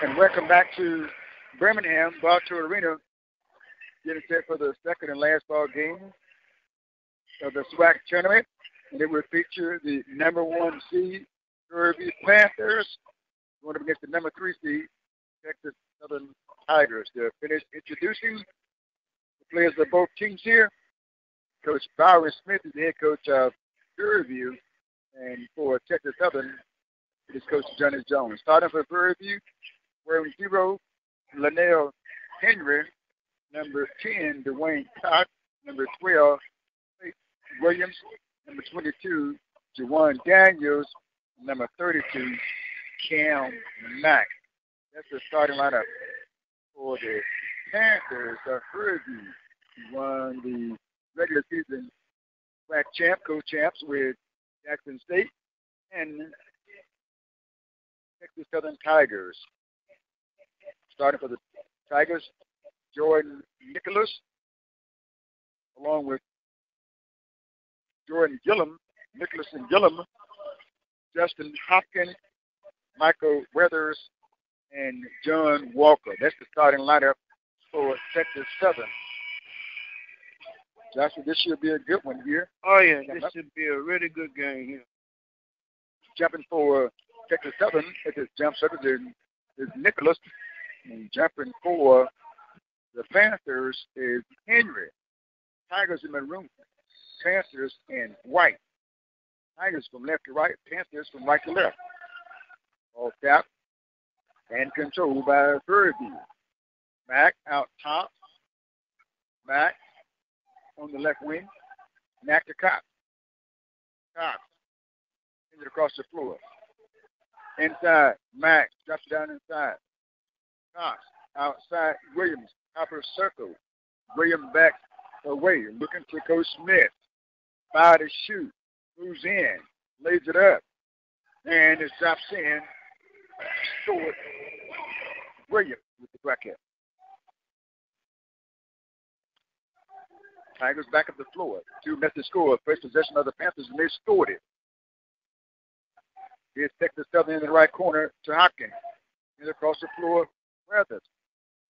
and welcome back to Birmingham, Bartow Arena, getting set for the second and last ball game of the SWAC tournament. And it will feature the number one seed, Derby Panthers, going up against the number three seed, Texas Southern Tigers. They're finished introducing the players of both teams here. Coach Byron Smith is the head coach of Prairie and for Texas Southern, it is Coach Johnny Jones. Starting for Prairie wearing zero, Linnell Henry, number 10, Dwayne Cox, number 12, Williams, number 22, Jawan Daniels, number 32, Cam Mack. That's the starting lineup for the Panthers of Prairie won the regular season WAC champ, co-champs with Jackson State and Texas Southern Tigers. Starting for the Tigers, Jordan Nicholas, along with Jordan Gillum, Nicholas and Gillum, Justin Hopkins, Michael Weathers, and John Walker. That's the starting lineup for Texas Southern. Joshua, this should be a good one here. Oh yeah, this should be a really good game here. Jumping for Texas Southern at this jump circle is, is Nicholas. And jumping for the Panthers is Henry. Tigers in maroon. Panthers in white. Tigers from left to right, Panthers from right to left. All capped and controlled by Birdie. Mack out top. Mack on the left wing. Mack to Cox. Cox. Sends it across the floor. Inside. Mack drops it down inside. Cox. Outside. Williams. Upper circle. Williams back away. Looking to Coach Smith. Fire to shoot. Moves in. Lays it up. And it drops in. Stewart. Williams with the bracket. Tigers back up the floor. Two missed score. First possession of the Panthers, and they scored it. Here's Texas Southern in the right corner to Hopkins. And across the floor, Weathers.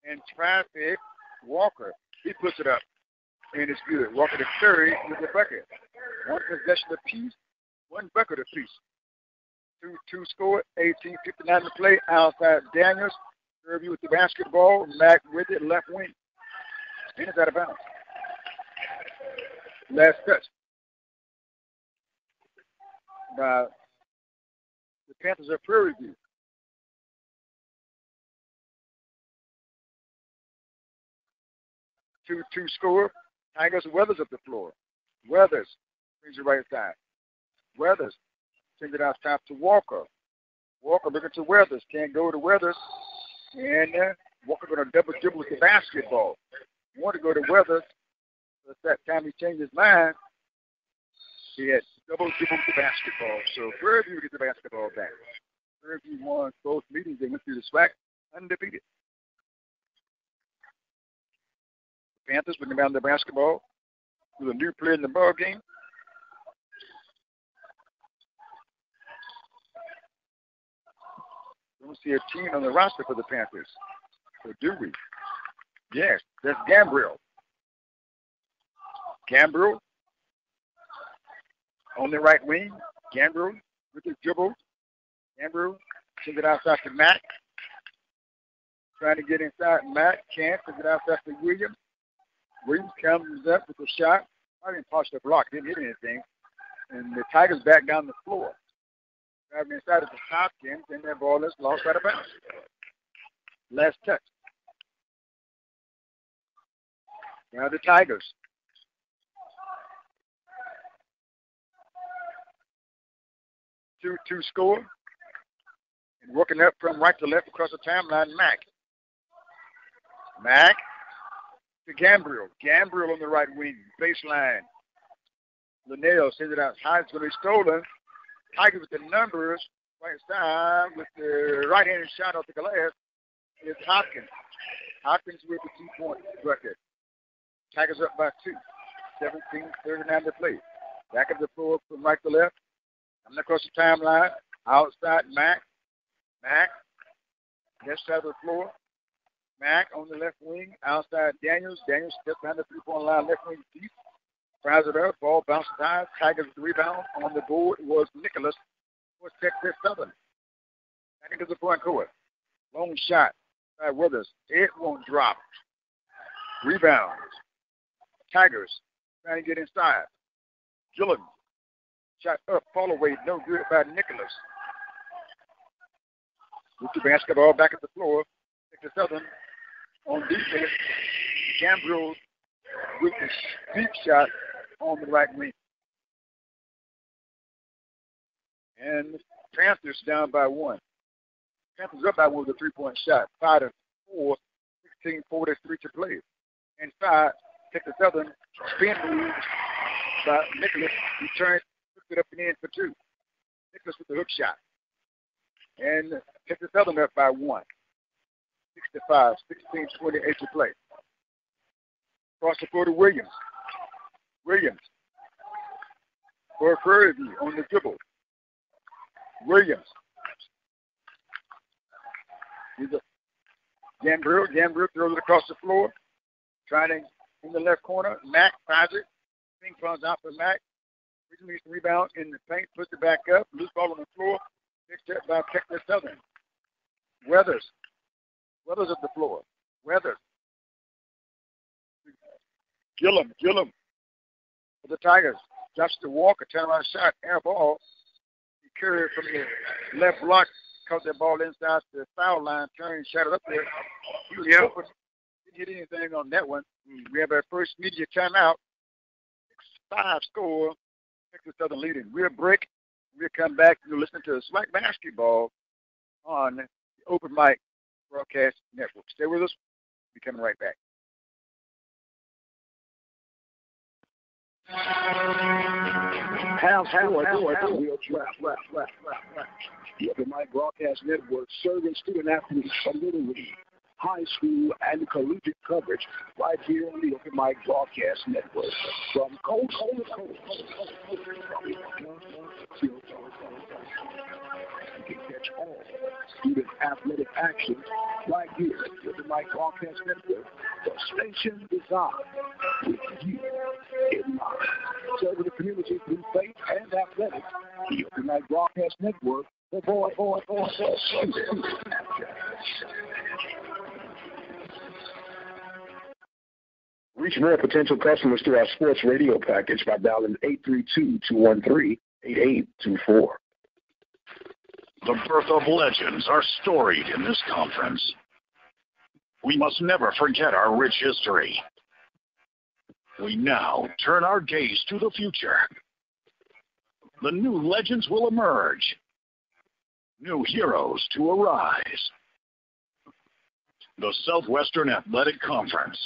And traffic, Walker. He puts it up. And it's good. Walker to Curry with the bucket. One possession apiece, one bucket apiece. Two two score, 18 59 to play. Outside Daniels. Kirby with the basketball. Mack with it, left wing. And it's out of bounds. Last touch by the Panthers of Prairie View. Two two score. Tigers Weathers up the floor. Weathers brings it right side. Weathers sends it out top to Walker. Walker looking to Weathers. Can't go to Weathers. And uh, Walker going to double dribble with the basketball. Want to go to Weathers. But that time he changed his mind, he had double dribble the basketball. So Prairie View gets the basketball back. Prairie View won both meetings. They went through the SWAC undefeated. The Panthers bring down the basketball with a new player in the ball game. don't see a team on the roster for the Panthers. Or do we? Yes, that's Gambriel. Gambriel on the right wing. Gambriel with the dribble. Gambriel sends it outside to Matt. Trying to get inside Matt. Can't. Sends it outside to Williams. Williams comes up with a shot. I didn't touch the block. Didn't hit anything. And the Tigers back down the floor. Driving inside of the Hopkins, and that ball is lost out of bounds. Last touch. Now the Tigers. Two two score. And working up from right to left across the timeline, Mack. Mack to Gambriel. Gambriel on the right wing, baseline. Linnell sends it out high. Going to be stolen. Tigers with the numbers right side with the right-handed shot off the glass is Hopkins. Hopkins with the two-point record. Tigers up by two. 17-39 to play. Back of the floor from right to left. Coming across the timeline. Outside Mack. Mack left side of the floor. Mack on the left wing, outside Daniels. Daniels steps behind the three-point line, left wing deep. Fires it up, ball bounces high. Tigers rebound. On the board was Nicholas for Texas Southern. Back into the front court. Long shot by Weathers. It won't drop. Rebounds. Tigers trying to get inside. Gillum. Shot up, fall away, no good by Nicholas. With the basketball back at the floor. Texas Southern on defense. Gambrill with the deep shot on the right wing. And Panthers down by one. Panthers up by one with a three-point shot. Five to four, 16 43 to play. And five, Texas Southern spin move by Nicholas. He turns, puts it up and in for two. Nicholas with the hook shot. And Texas Southern up by one. 65, 16 28 to play. Cross the floor to Williams. Williams. For Fergie on the dribble. Williams. He's a Gambrill. Gambrill throws it across the floor. Trying to in the left corner. Mack finds it. Ping pongs out for Mack. Release the rebound in the paint, puts it back up. Loose ball on the floor. Picked up by Texas Southern. Weathers. Weathers at the floor. Weathers. Gillum. Gillum. For the Tigers. Justin Walker, turnaround shot, air ball. He carried from the left block, caught that ball inside the foul line, turned, shot it up there. He was yep. open. Didn't hit anything on that one. We have our first media timeout. Five score. Texas Southern leading. We'll break. We'll come back. You'll listen to SWAC basketball on the Open Mic Broadcast Network. Stay with us. We'll be coming right back. The Broadcast Network serving student athletes from Little League high school and collegiate coverage right here on the Open Broadcast Network. From student athletic action right here at the Mic Broadcast Network. The station designed with you in mind. Serving the community through faith and athletics, the Open Broadcast Network. The boy, boy, boy, boy. Reach more potential customers through our sports radio package by dialing 832-213-8824. The birth of legends are storied in this conference. We must never forget our rich history. We now turn our gaze to the future. The new legends will emerge. New heroes to arise. The Southwestern Athletic Conference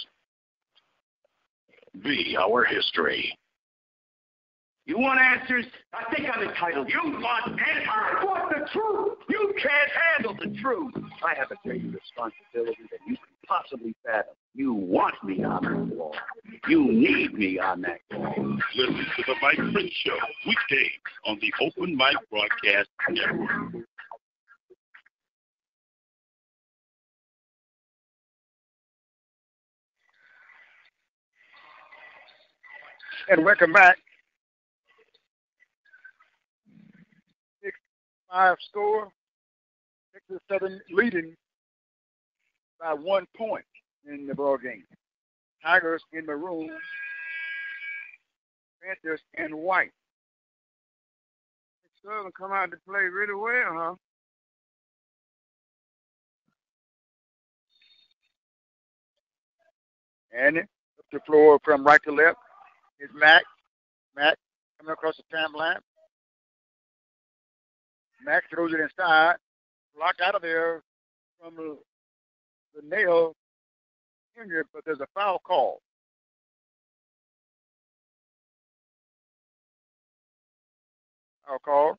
be our history. You want answers? I think I'm entitled. You want answers? I the truth. You can't handle the truth. I have a great responsibility that you can possibly fathom. You want me on that wall. You need me on that wall. Listen to the Mike Prince Show weekdays on the Open Mic Broadcast Network. And welcome back. Five score. Texas Southern leading by one point in the ball game. Tigers in maroon. Panthers in white. Southern come out to play really well, huh? And up the floor from right to left is Mack. Mack coming across the timeline. Mack throws it inside. Blocked out of there from the, nail Junior, but there's a foul call. Foul call.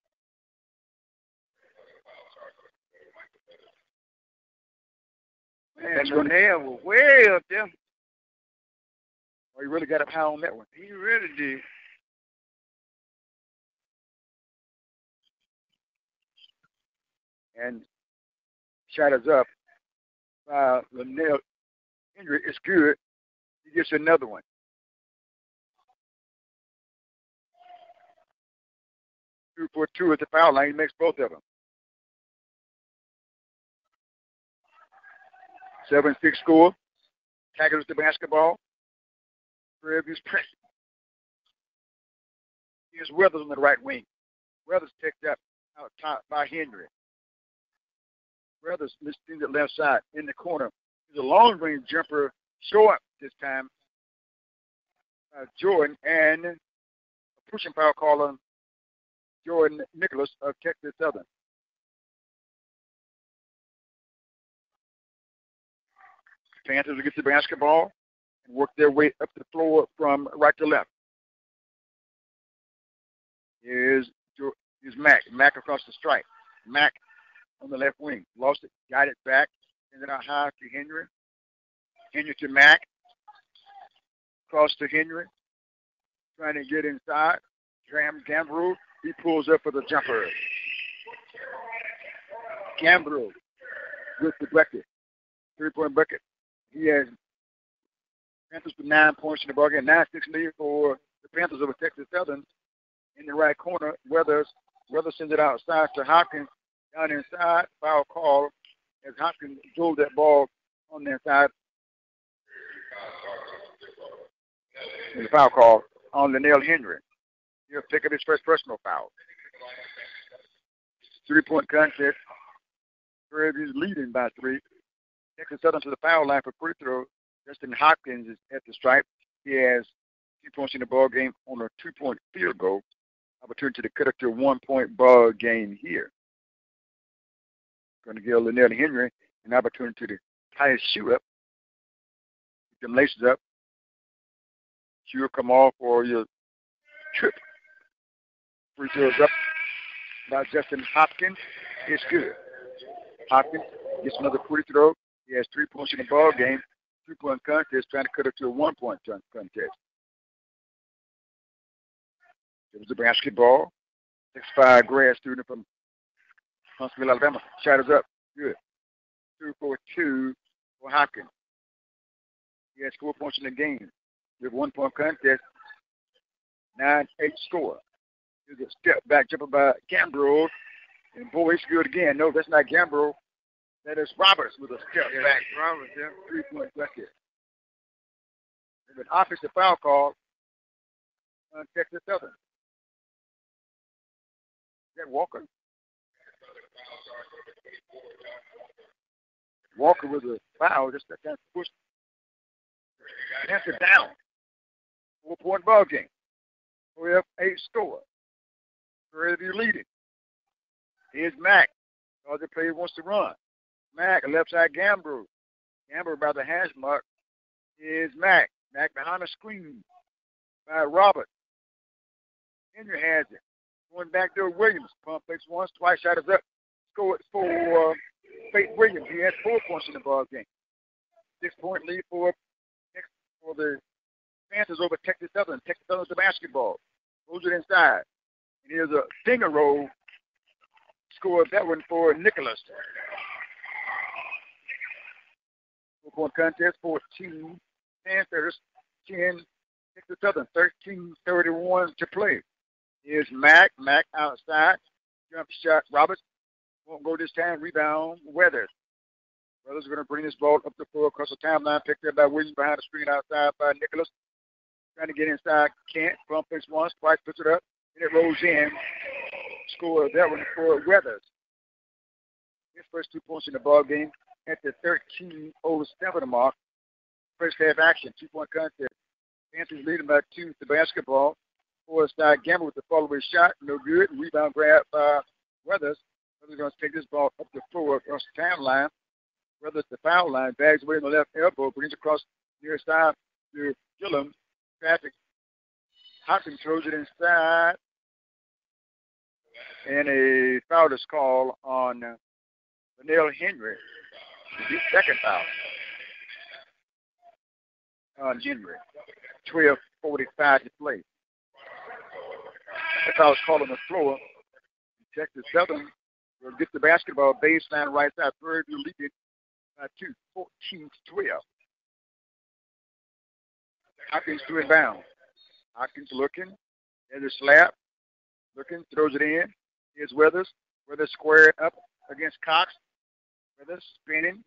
Man, nail was way up there. Oh, he really got a pound on that one. He really did. And shot is up. by Linnell Henry is good. He gets another one. Two for two at the foul line. He makes both of them. Seven six score. Tackles the basketball. Previous press. Here's Weathers on the right wing. Weathers picked up out top by Henry. Weathers listing the left side in the corner. A long range jumper, short this time. Uh, Jordan and a pushing call on Jordan Nicholas of Texas Southern. Panthers will get the basketball and work their way up the floor from right to left. Here's, here's Mack. Mack across the stripe. Mack on the left wing. Lost it, got it back, and then out high to Henry. Henry to Mack. Cross to Henry. Trying to get inside. Graham Gambrew. He pulls up for the jumper. Gambrew with the bucket. Three point bucket. He has Panthers with nine points in the ball. Nine six lead for the Panthers over Texas Southern in the right corner. Weathers Weathers sends it outside to Hopkins down inside. Foul call as Hopkins drove that ball on the inside. And the foul call on the Linnell Henry. He'll pick up his first personal foul. Three point contest. Prairie is leading by three. Texas Southern to the foul line for free throw. Justin Hopkins is at the stripe. He has two points in the ball game on a two point field goal. Opportunity to cut up to a one point ball game here. Going to give Linnell Henry an opportunity to tie his shoe up, get them laces up. Shoe come off for your trip. Free throws up by Justin Hopkins. It's good. Hopkins gets another free throw. He has three points in the ball game. Three point contest, trying to cut it to a one point contest. It was a basketball. Six five grad student from Huntsville, Alabama. Is up. Good. Two for two for Hopkins. He has four points in the game. Have one point contest. Nine eight score. Here's a step back jumper by Gambro. And boy, it's good again. No, that's not Gambro. That is Roberts with a step Yeah, back. Roberts, yeah. Three point bucket. And an offensive foul call on Texas Southern. Is that Walker? Walker with a foul, just that kind of push. That's it down. Four point ball game. We have eight score. Ready to lead it. Here's Mack. Other player wants to run. Mack, left side Gambrew. Gambrew by the hash mark. Here's Mack. Mack behind the screen by Robert. Henry has it. Going back to Williams. Pump fakes once, twice, shot is up. Scored for Faite Williams. He has four points in the ball game. Six point lead for for the Panthers over Texas Southern. Texas Southern's the basketball. Goes it inside. And here's a finger roll. Scored that one for Nicholas. Four point contest, 14 Panthers, 10 Texas Southern, 13 31 to play. Here's Mack. Mack outside. Jump shot. Roberts won't go this time. Rebound. Weathers. Weathers going to bring this ball up the floor across the timeline. Picked up by Williams behind the screen outside by Nicholas. Trying to get inside. Can't. Bump fakes once, twice, puts it up. And it rolls in. Score that one for Weathers. His first two points in the ball game at the 13 over seven mark. First half action, two point contest. Panthers leading by two the basketball. Side Gamble with the follow-away shot, no good. Rebound grab by Weathers. Weathers going to take this ball up the floor across the timeline. Weathers the foul line, bags away on the left elbow, brings across near side to Gillum. Traffic. Hopkins throws it inside. And a foul is called on Linnell Henry. The second foul on Henry. 12.45 to play. That foul is called on the floor. Texas Southern will get the basketball baseline right side. Third, you lead it by two, 14 to 12. Hopkins to inbound. Hopkins looking. There's a slap. Looking, throws it in. Here's Weathers. Weathers squared up against Cox. Weathers spinning.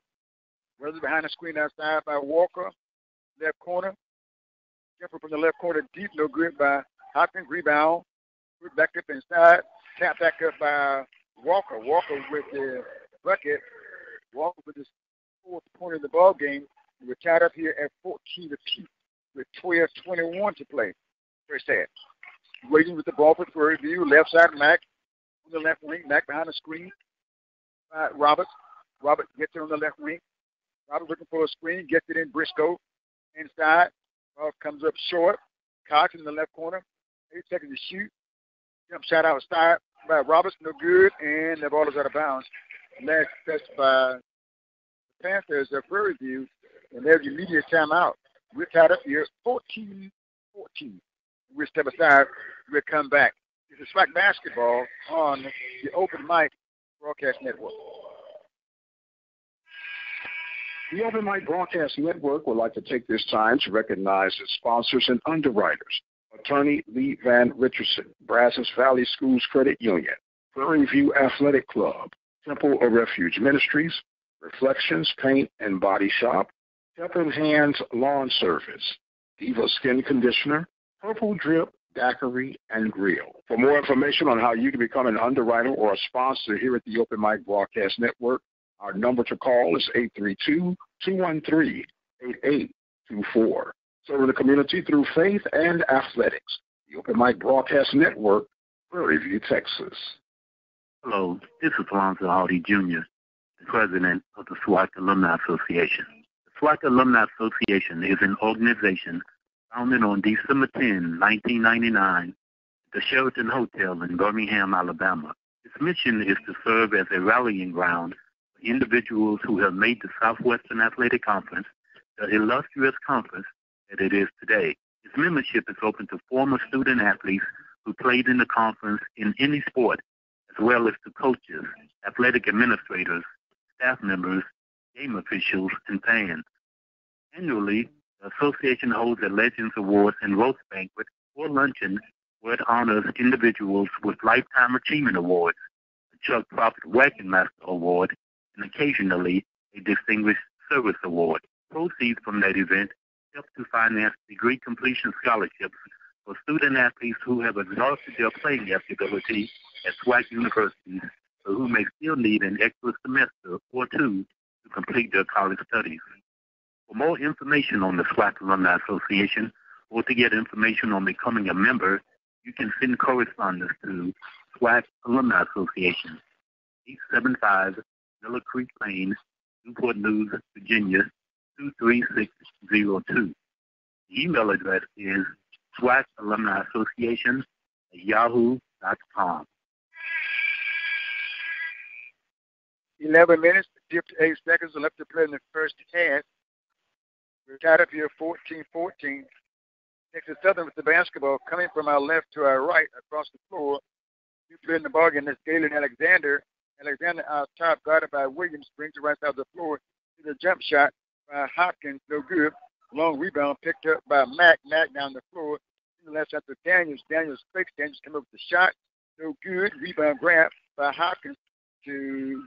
Weathers behind the screen outside by Walker. Left corner. Jumper from the left corner deep, no good by Hopkins. Rebound. Put back up inside. Tap back up by Walker. Walker with the bucket. Walker with his fourth point in the ball game. We're tied up here at 14 apiece with 12-21 to play. First half. Waiting with the ball for Prairie View. Left side, Mack on the left wing. Mack behind the screen. Uh, Roberts. Roberts gets it on the left wing. Roberts looking for a screen. Gets it in Briscoe. Inside. Ball comes up short. Cox in the left corner. Eight seconds to shoot. Jump shot out of outside by Roberts. No good. And the ball is out of bounds. Last touch by the Panthers of Prairie View. And there's immediate timeout. We're tied up here 14 14. We'll step aside. We'll come back. This is SWAC basketball on the Open Mic Broadcast Network. The Open Mic Broadcast Network would like to take this time to recognize its sponsors and underwriters. Attorney Lee Van Richardson, Brazos Valley Schools Credit Union, Prairie View Athletic Club, Temple of Refuge Ministries, Reflections Paint and Body Shop, Helping Hands Lawn Service, Diva Skin Conditioner, Purple Drip Daiquiri and Grill. For more information on how you can become an underwriter or a sponsor here at the Open Mic Broadcast Network, our number to call is 832-213-8824. Serving the community through faith and athletics. The Open Mic Broadcast Network, Prairie View, Texas. Hello, this is Alonzo Hardy Jr., the president of the SWAC Alumni Association. The SWAC Alumni Association is an organization founded on December 10, 1999, at the Sheraton Hotel in Birmingham, Alabama. Its mission is to serve as a rallying ground for individuals who have made the Southwestern Athletic Conference the illustrious conference that it is today. Its membership is open to former student athletes who played in the conference in any sport, as well as to coaches, athletic administrators, staff members, game officials, and fans. Annually, the association holds a Legends Awards and roast banquet or luncheon where it honors individuals with Lifetime Achievement Awards, the Chuck Prophet Wagon Award, and occasionally a Distinguished Service Award. Proceeds from that event to finance degree completion scholarships for student athletes who have exhausted their playing ability at SWAC universities but who may still need an extra semester or two to complete their college studies. For more information on the SWAC Alumni Association or to get information on becoming a member, you can send correspondence to SWAC Alumni Association, 875 Miller Creek Lane, Newport News, Virginia, 23602. The email address is SWAC Alumni Association at yahoo.com. 11 minutes, 58 seconds left to play in the first half. We're tied up here 14-14. Texas Southern with the basketball coming from our left to our right across the floor. You play in the ball game. That's Galen Alexander. Alexander out top, guarded by Williams, brings it right out the floor to the jump shot by Hopkins, no good. Long rebound picked up by Mack. Mack down the floor. Left side to Daniels. Daniels fakes. Daniels come up with the shot. No good. Rebound grab by Hopkins to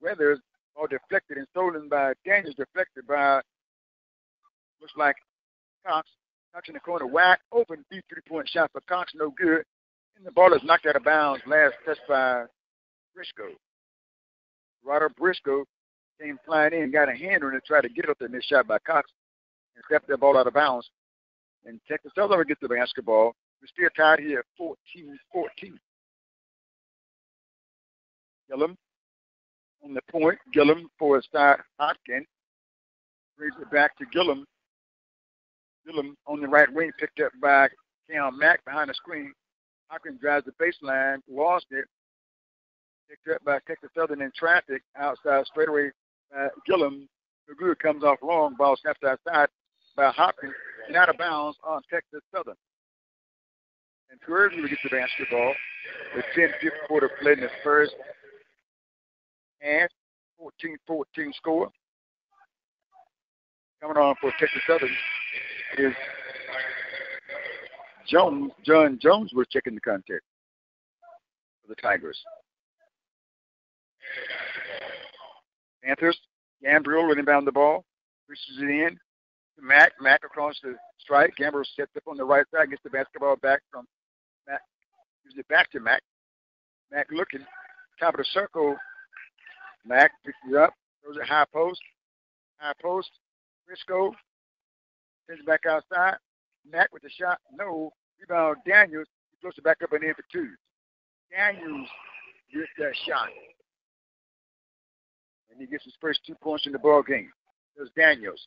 Weathers. All deflected and stolen by Daniels. Deflected by Looks like Cox. Cox in the corner. Whack. Open deep three point shot for Cox. No good. And the ball is knocked out of bounds. Last touch by Briscoe. Ryder Briscoe came flying in, got a hand on it, tried to get up there, missed shot by Cox, and stepped that ball out of bounds. And Texas Southern gets the basketball. We're still tied here at 14 14. Gillum on the point. Gillum for a start. Hopkins brings it back to Gillum. Gillum on the right wing, picked up by Cam Mack behind the screen. Hopkins drives the baseline, lost it. Picked up by Texas Southern in traffic outside straightaway. Uh, Gillum, the good comes off long, ball snapped outside by Hopkins and out of bounds on Texas Southern. And Prairie View get the basketball with 10 54 to play in the first half, 14 14 score. coming on for Texas Southern is Jones. John Jones was checking the contest for the Tigers. Panthers, Gambriel running down the ball, pushes it in. Mack, Mack across the strike. Gambriel sets up on the right side, gets the basketball back from Mack, gives it back to Mack. Mack looking, top of the circle. Mack picks it up, throws it high post, high post. Briscoe sends it back outside. Mack with the shot, no. Rebound Daniels, he throws it back up and in for two. Daniels gets that shot. And he gets his first two points in the ball game. There's Daniels.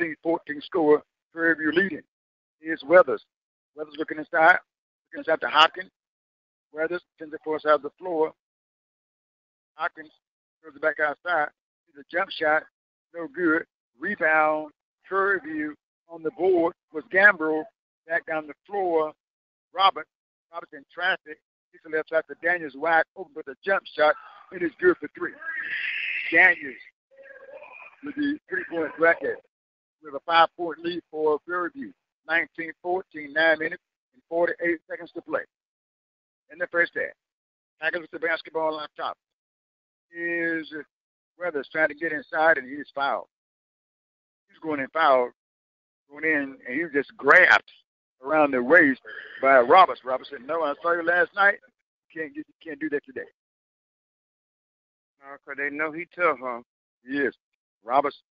16-14 score. Prairie View leading. Here's Weathers. Weathers looking inside. Looking inside to Hopkins. Weathers sends it force out of the floor. Hopkins throws it back outside. It's a jump shot. No good. Rebound. Prairie View on the board was Gambriel. Back down the floor. Robert. Roberts in traffic. He's left side to Daniels wide open with a jump shot. It is good for three. Daniels with the three-point bracket with a five-point lead for Fairview. View. 19-14, 9 minutes and 48 seconds to play in the first half. Tigers with the basketball on top. Is Weathers trying to get inside and he's fouled. He's going in foul, going in, and he just grabbed around the waist by Roberts. Roberts said, "No, I saw you last night. Can't get, you can't do that today." No, 'cause they know he tough, huh? Yes. is. Roberts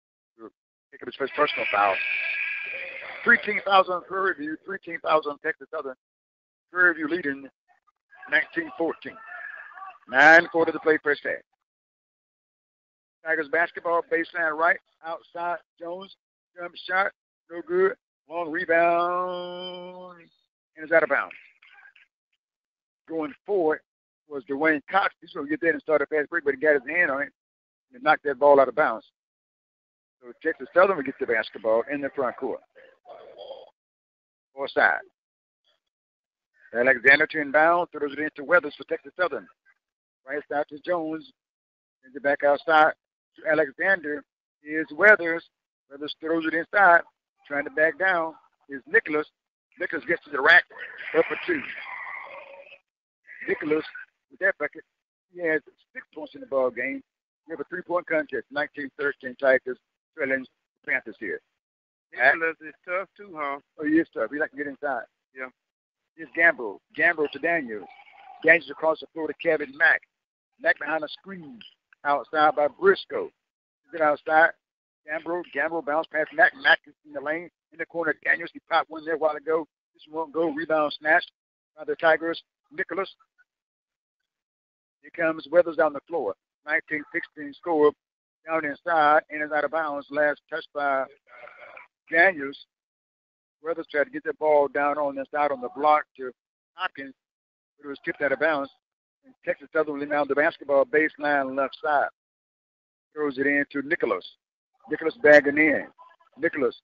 uh, pick up his first personal foul. Three team fouls on Prairie View, three team fouls on Texas Southern. Prairie View leading 19-14. Nine quarter to the play first half. Tigers basketball, baseline right, outside Jones, jump shot, no good. Long rebound, and it's out of bounds. Going forward was Dwayne Cox. He's going to get there and start a fast break, but he got his hand on it and knocked that ball out of bounds. So Texas Southern will get the basketball in the front court. Four side. Alexander to inbound, throws it into Weathers for Texas Southern. Right side to Jones. Sends it back outside to Alexander. Is Weathers. Weathers throws it inside. Trying to back down is Nicholas. Nicholas gets to the rack. Up for two. Nicholas with that bucket. He has six points in the ball game. We have a three-point contest. 19-13 Tigers trailing the Panthers here. Nicholas is tough too, huh? Oh, he is tough. He like to get inside. Yeah. Here's Gamble. Gamble to Daniels. Daniels across the floor to Kevin Mack. Mack behind the screen. Outside by Briscoe. Get outside. Gamble. Gamble bounce past Mack. Mack is in the lane. In the corner. Daniels. He popped one there a while ago. This one won't go. Rebound snatched by the Tigers. Nicholas. Here comes Weathers down the floor. 19-16 score. Down inside. And is out of bounds. Last touch by Daniels. Weathers tried to get that ball down on the side on the block to Hopkins, but it was tipped out of bounds. And Texas Southern will now the basketball baseline left side. Throws it in to Nicholas. Nicholas bagging in. Nicholas,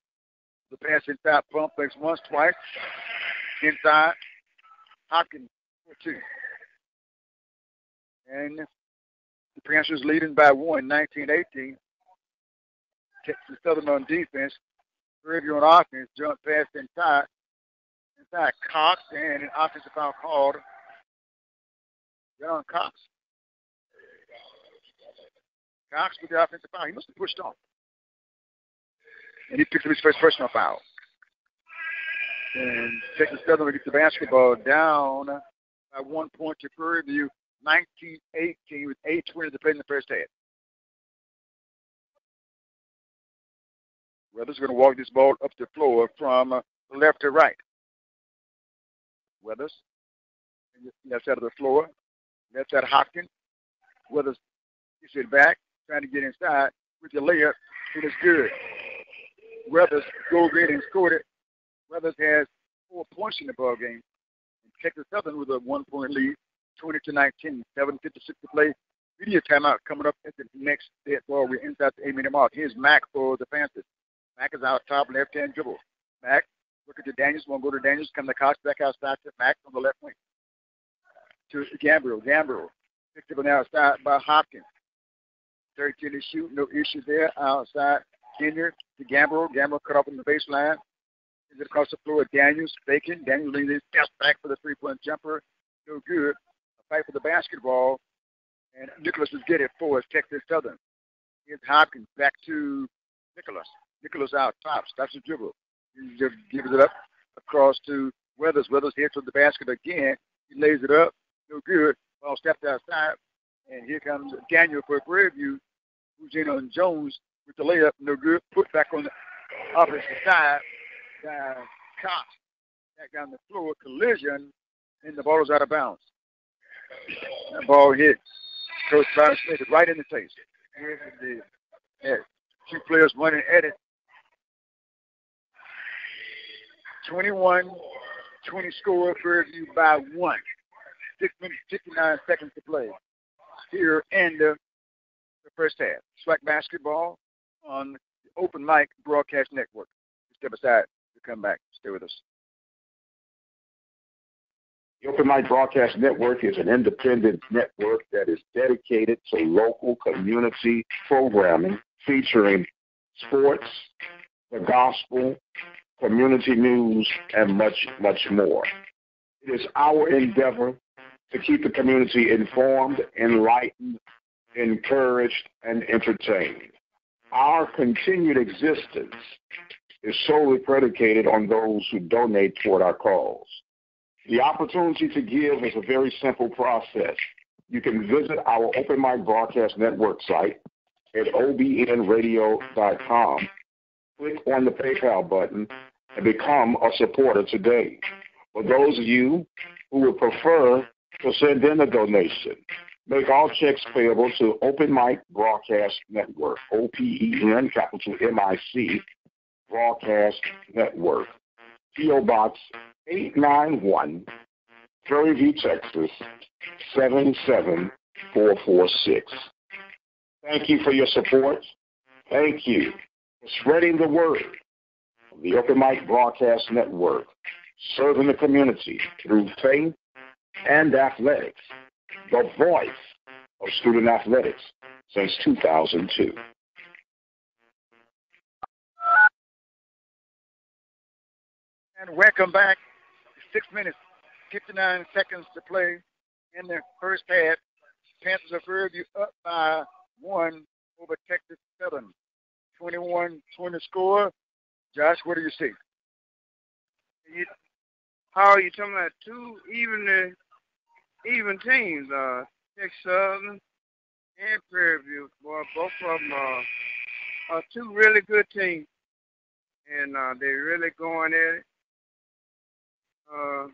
the pass inside pump fakes once, twice. Inside. Hopkins for two. And the Panthers leading by one, 19-18. Texas Southern on defense. Prairie View on offense, jump pass inside. Inside Cox and an offensive foul called. On Cox. Cox with the offensive foul. He must have pushed off. And he picked up his first personal foul. And Texas Southern will get the basketball down by one point to Prairie View, 19-18 with 8.20 to play in the first half. Weathers going to walk this ball up the floor from uh, left to right. Weathers, left side of the floor, left side of Hopkins. Weathers gets it back, trying to get inside with the layup. It is good. Weathers goes in and scored it. Weathers has four points in the ball game. Texas Southern with a one-point lead, 20 to 19, 7:56 to play. Media timeout coming up at the next dead ball. We're inside the eight-minute mark. Here's Mack for the Panthers. Mack is out top left hand dribble. Mack, look at the Daniels. Won't go to Daniels. Come to Cox back outside to Mack on the left wing. To Gambriel. Gambriel picked up on the outside by Hopkins. 13 to shoot. No issue there. Outside Senior to Gamble. Gamble cut off on the baseline. Is it across the floor? Daniels faking. Daniels leads his back for the three-point jumper. No good. A fight for the basketball. And Nicholas is getting it for us, Texas Southern. Here's Hopkins back to Nicholas. Nicholas out top, stops the dribble. He just gives it up across to Weathers. Weathers hits to the basket again. He lays it up. No good. Ball stepped outside. And here comes Daniel for Prairie View, in on Jones with the layup. No good. Put back on the opposite side. Uh, Cox back down the floor. Collision. And the ball is out of bounds. That ball hit Coach Byron Smith right in the face. Yeah, two players running at it. 21 20 score, Prairie View by one. Six minutes, 59 seconds to play here in the, the first half. SWAC basketball on the Open Mic Broadcast Network. Step aside to come back. Stay with us. The Open Mic Broadcast Network is an independent network that is dedicated to local community programming featuring sports, the gospel, community news, and much, much more. It is our endeavor to keep the community informed, enlightened, encouraged, and entertained. Our continued existence is solely predicated on those who donate toward our cause. The opportunity to give is a very simple process. You can visit our Open Mic Broadcast Network site at obnradio.com, click on the PayPal button, and become a supporter today. For those of you who would prefer to send in a donation, make all checks payable to Open Mic Broadcast Network, O-P-E-N, capital M-I-C, Broadcast Network. P.O. Box 891, Prairie View, Texas 77446. Thank you for your support. Thank you for spreading the word of the Open Mic Broadcast Network, serving the community through faith and athletics, the voice of student athletics since 2002. And welcome back. Six minutes, 59 seconds to play in the first half. Panthers of Prairie View up by one over Texas Southern. 21 20 score. Josh, what do you see? You, how are you talking about two even uh, even teams? Uh, Texas Southern and Prairie View. Boy, both of them are, are two really good teams, and uh, they're really going at it. Uh,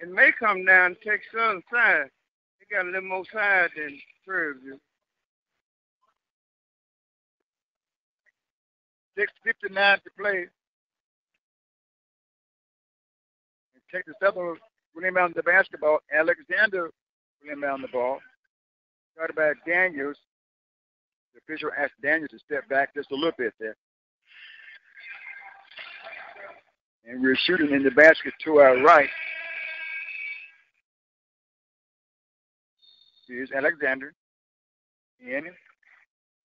it may come down to Texas Southern side. They got a little more side than Prairie View. Six fifty nine to play. And Texas Southern will inbound the basketball. Alexander will inbound the ball. Started by Daniels. The official asked Daniels to step back just a little bit there. And we're shooting in the basket to our right. Here's Alexander. In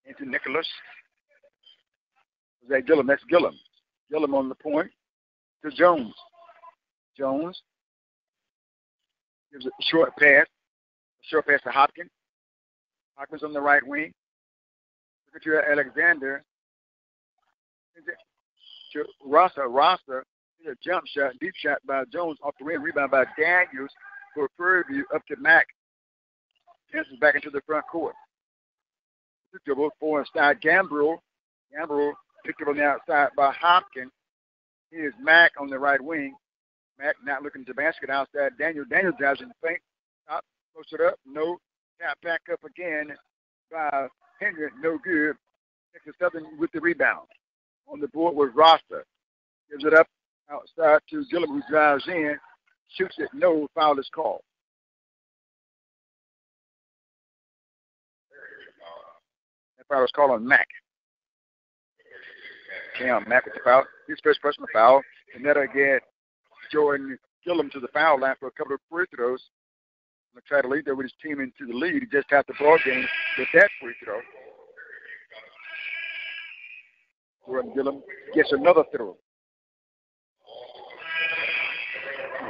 into Nicholas. That Gillum? That's Gillum. Gillum on the point to Jones. Jones gives a short pass. A short pass to Hopkins. Hopkins on the right wing. Look at your Alexander. To Rasta. Rasta a jump shot, deep shot by Jones off the rim, rebound by Daniels for Prairie View up to Mack. Jensen back into the front court. Dribble for inside Gambrel. Gambrel picked up on the outside by Hopkins. Here's Mack on the right wing. Mack not looking to basket outside. Daniel. Daniel drives in the paint. Top, post it up. No. Tap back up again by Henry. No good. Texas Southern with the rebound. On the board was Rasta. Gives it up outside to Gillum, who drives in, shoots it, no foul is called. That foul is called on Mack. Cam Mack with the foul. His first personal foul. And then again, Jordan Gillum to the foul line for a couple of free throws. I'm going to try to lead there with his team into the lead. He just had the ball game with that free throw. Jordan Gillum gets another throw.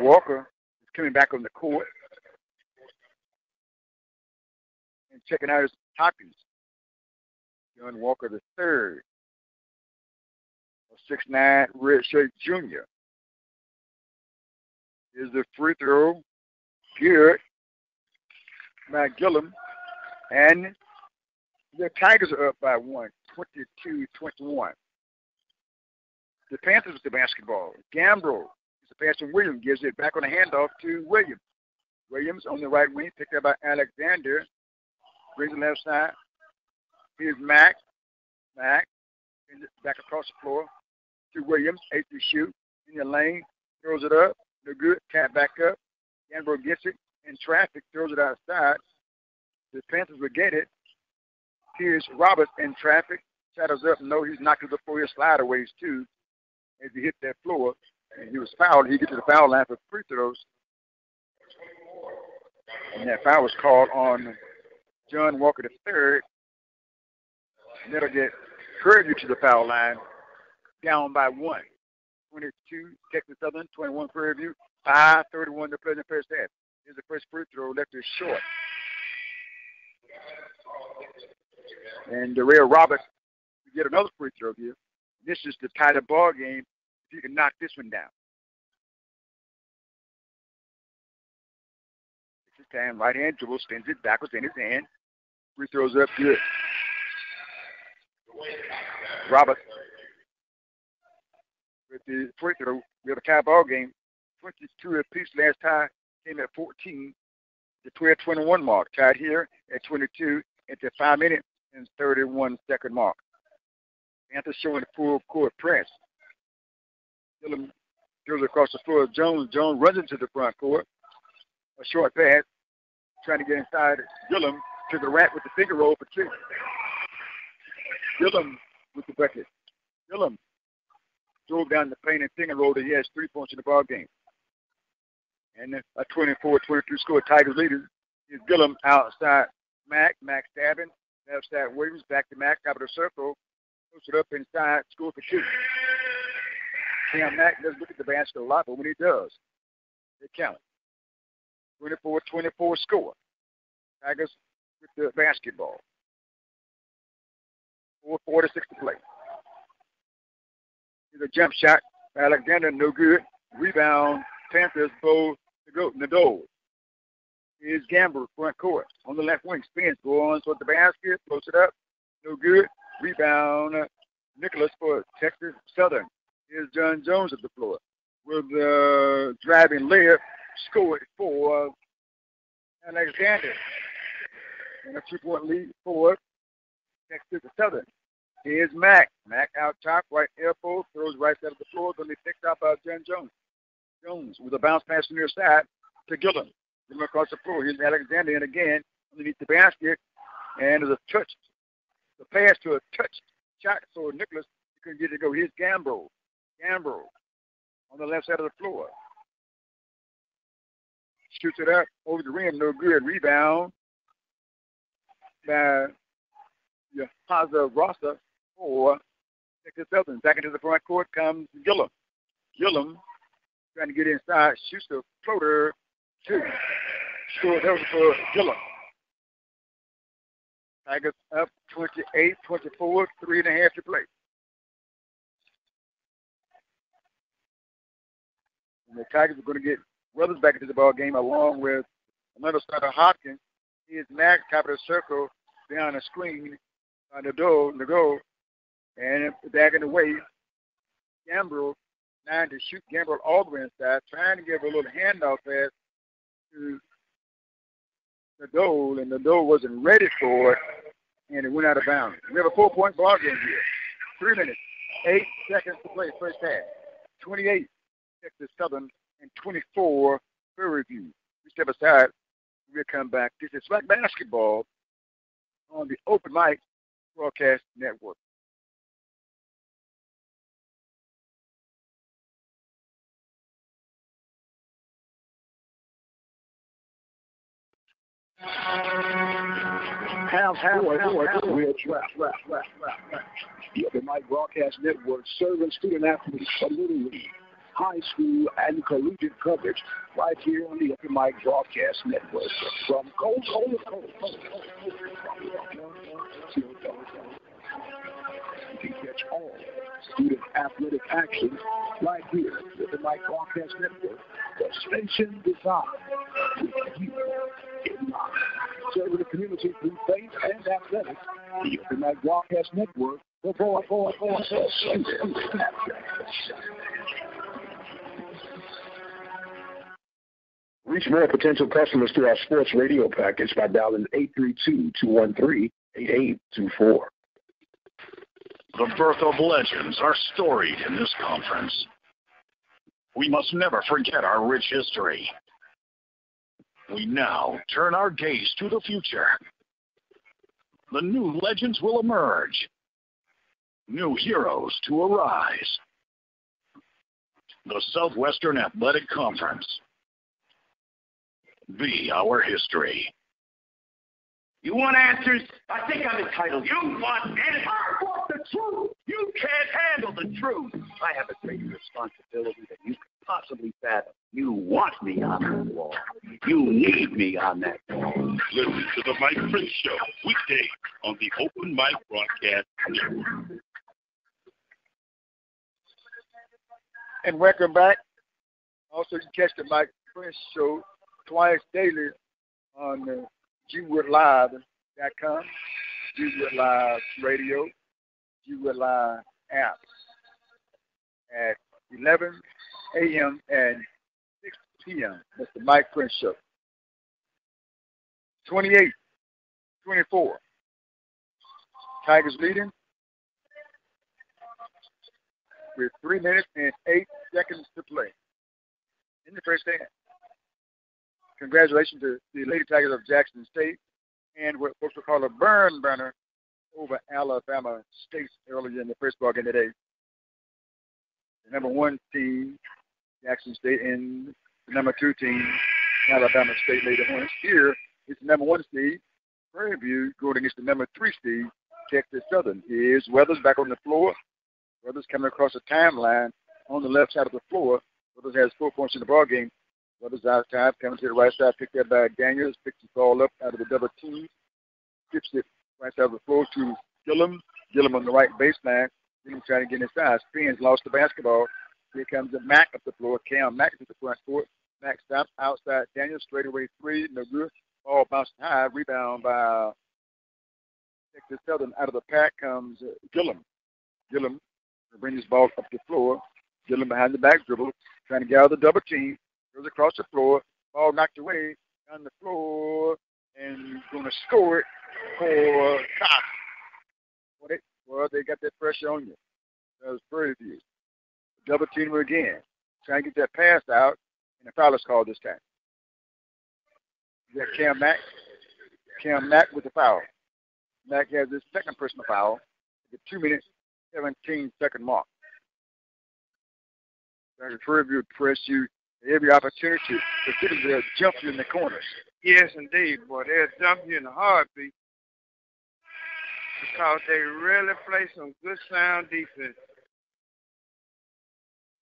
Walker is coming back on the court and checking out his Hopkins. John Walker the third, a six nine redshirt junior. Is the free throw good by Gillum, and the Tigers are up by one, 22-21. The Panthers with the basketball. Gambrell the pass from Williams, gives it back on the handoff to Williams. Williams on the right wing, picked up by Alexander, brings the left side. Here's Mack. Mack back across the floor to Williams, eight to shoot in the lane, throws it up, no good, cat back up. Gambrell gets it in traffic, throws it outside. The Panthers will get it. Here's Roberts in traffic, shadows up, no, he's knocking the floor, his slideaways too, as he hit that floor. And he was fouled. He gets to the foul line for free throws. And that foul was called on John Walker III. And that'll get Prairie to the foul line, down by one. 22, Texas Southern, 21 Prairie View, 5.31 to play in the first half. Here's the first free throw, left is short. And Darrell Roberts get another free throw here. This is the tie the ball game. You can knock this one down. This time, right hand dribble, spins it backwards in his hand. Free throws up good. Roberts with the free throw. We have a tie ball game. 22 apiece last time came at 14. The 12 21 mark tied here at 22 at the 5 minute and 31 second mark. Panthers showing the full court press. Dillon goes across the floor. Jones. Jones runs into the front court. A short pass. Trying to get inside Gillum to the rack with the finger roll for two. Gillum with the bucket. Gillum drove down the paint and finger rolled it. He has three points in the ball game. And a 24-22 score. Tigers leader is Gillum outside Mack. Mack stabbing. Left side Williams. Back to Mack. Top of the circle. Push it up inside. Score for two. Cam Mack doesn't look at the basket a lot, but when he does, it counts. 24-24 score. Tigers with the basketball. 4 to 6 to play. Here's a jump shot. Alexander, no good. Rebound. Panthers, Bo to go. Nadeau. Here's Gambrell, front court. On the left wing, spins, goes toward the basket, close it up. No good. Rebound. Nicholas for Texas Southern. Here's John Jones at the floor. With the uh, driving layup, scored for Alexander. And a two-point lead for Texas Southern. Here's Mack. Mack out top, right elbow, throws right side of the floor, then he picked up by John Jones. Jones with a bounce pass near side to Gillum. Gillum across the floor. Here's Alexander and again underneath the basket. And there's a touch. The pass to a touch shot. So Nicholas couldn't get it to go. Here's Gambrell. Gambrell on the left side of the floor. Shoots it up over the rim. No good. Rebound by Yahuza Rasas for Texas Southern. Back into the front court comes Gillum. Gillum trying to get inside, shoots the floater, two. Score that was for Gillum. Tigers up 28 24, three and a half to play. And the Tigers are going to get Weathers back into the ball game along with another starter, Hopkins. He is of the circle, down the screen on the door, the goal, and back in the way. Gambrell trying to shoot Gambrell all the way inside, trying to give a little handoff pass to the goal, and the goal wasn't ready for it, and it went out of bounds. We have a four-point ball game here. Three minutes, eight seconds to play first half. 28 Texas Southern and 24 Prairie View. We step aside. We'll come back. This is SWAC basketball on the Open Mic Broadcast Network. Rap, rap, rap, rap. The Open Mic Broadcast Network serving student athletes for Little League, high school, and collegiate coverage right here on the Open Mic Broadcast Network. From coast to coast, You can catch all student athletic action right here with the Mic Broadcast Network, the station designed with you in mind. Serving the community through faith and athletics, the Open Mic Broadcast Network, the boy, boy, boy, student Reach more potential customers through our sports radio package by dialing 832-213-8824. The birth of legends are storied in this conference. We must never forget our rich history. We now turn our gaze to the future. The new legends will emerge, new heroes to arise. The Southwestern Athletic Conference. Be our history. You want answers? I think I'm entitled. You want answers? I want the truth. You can't handle the truth. I have a greater responsibility than you can possibly fathom. You want me on that wall. You need me on that wall. Listen to the Mike Prince Show, weekday on the Open Mic Broadcast Network. And welcome back. Also, you can catch the Mike Prince Show twice daily on the gwwoodlive.com, Gwwood Live Radio, Gwwood Live app at 11 a.m. and 6 p.m. The Mike Prince Show. 28, 24. Tigers leading with three minutes and eight seconds to play in the first half congratulations to the Lady Tigers of Jackson State and what folks will call a burn burner over Alabama State earlier in the first ball game today. The number one team, Jackson State, and the number two team, Alabama State Lady Hornets. Here is the number one seed, Prairie View, going against the number three seed, Texas Southern. Here's Weathers back on the floor. Weathers coming across the timeline on the left side of the floor. Weathers has four points in the ball game. Brothers out time, coming to the right side, picked up by Daniels, picks the ball up out of the double team, skips it right side of the floor to Gillum. Gillum on the right baseline. Gillum trying to get inside. Spins, lost the basketball. Here comes the Mack up the floor. Cam Mack to the front court. Mack stops outside Daniels, straightaway three, no good. Ball bounced high, rebound by Texas Southern. Out of the pack comes Gillum. Gillum brings his ball up the floor. Gillum behind the back dribble, trying to gather the double team goes across the floor, ball knocked away on the floor, and going to score it for Cox. What it, well, they got that pressure on you. That was Prairie View. Double team again. Trying to get that pass out, and the foul is called this time. You got Cam Mack. Cam Mack with the foul. Mack has his second personal foul. The two minutes, 17 second mark. Prairie View press you every opportunity them to jump you in the corners. Yes, indeed, boy. They'll jump you in a heartbeat because they really play some good sound defense.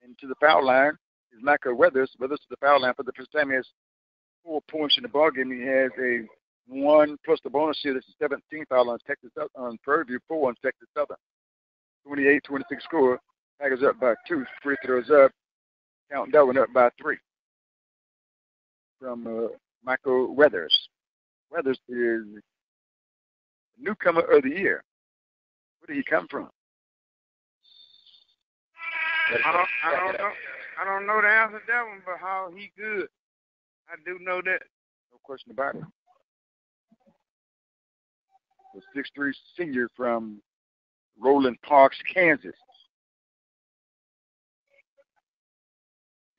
And to the foul line is Michael Weathers. Weathers to the foul line for the first time. He has four points in the ball game. He has a one plus the bonus here. This is 17 foul on Texas on Prairie View, four on Texas Southern. 28-26 score. Tigers up by two. Free throws up counting that one up by three from uh, Michael Weathers. Weathers is newcomer of the year. Where did he come from? I don't, I don't know. I don't know the answer to that one, but how he good, I do know that. No question about it. The six-three senior from Roeland Parks, Kansas.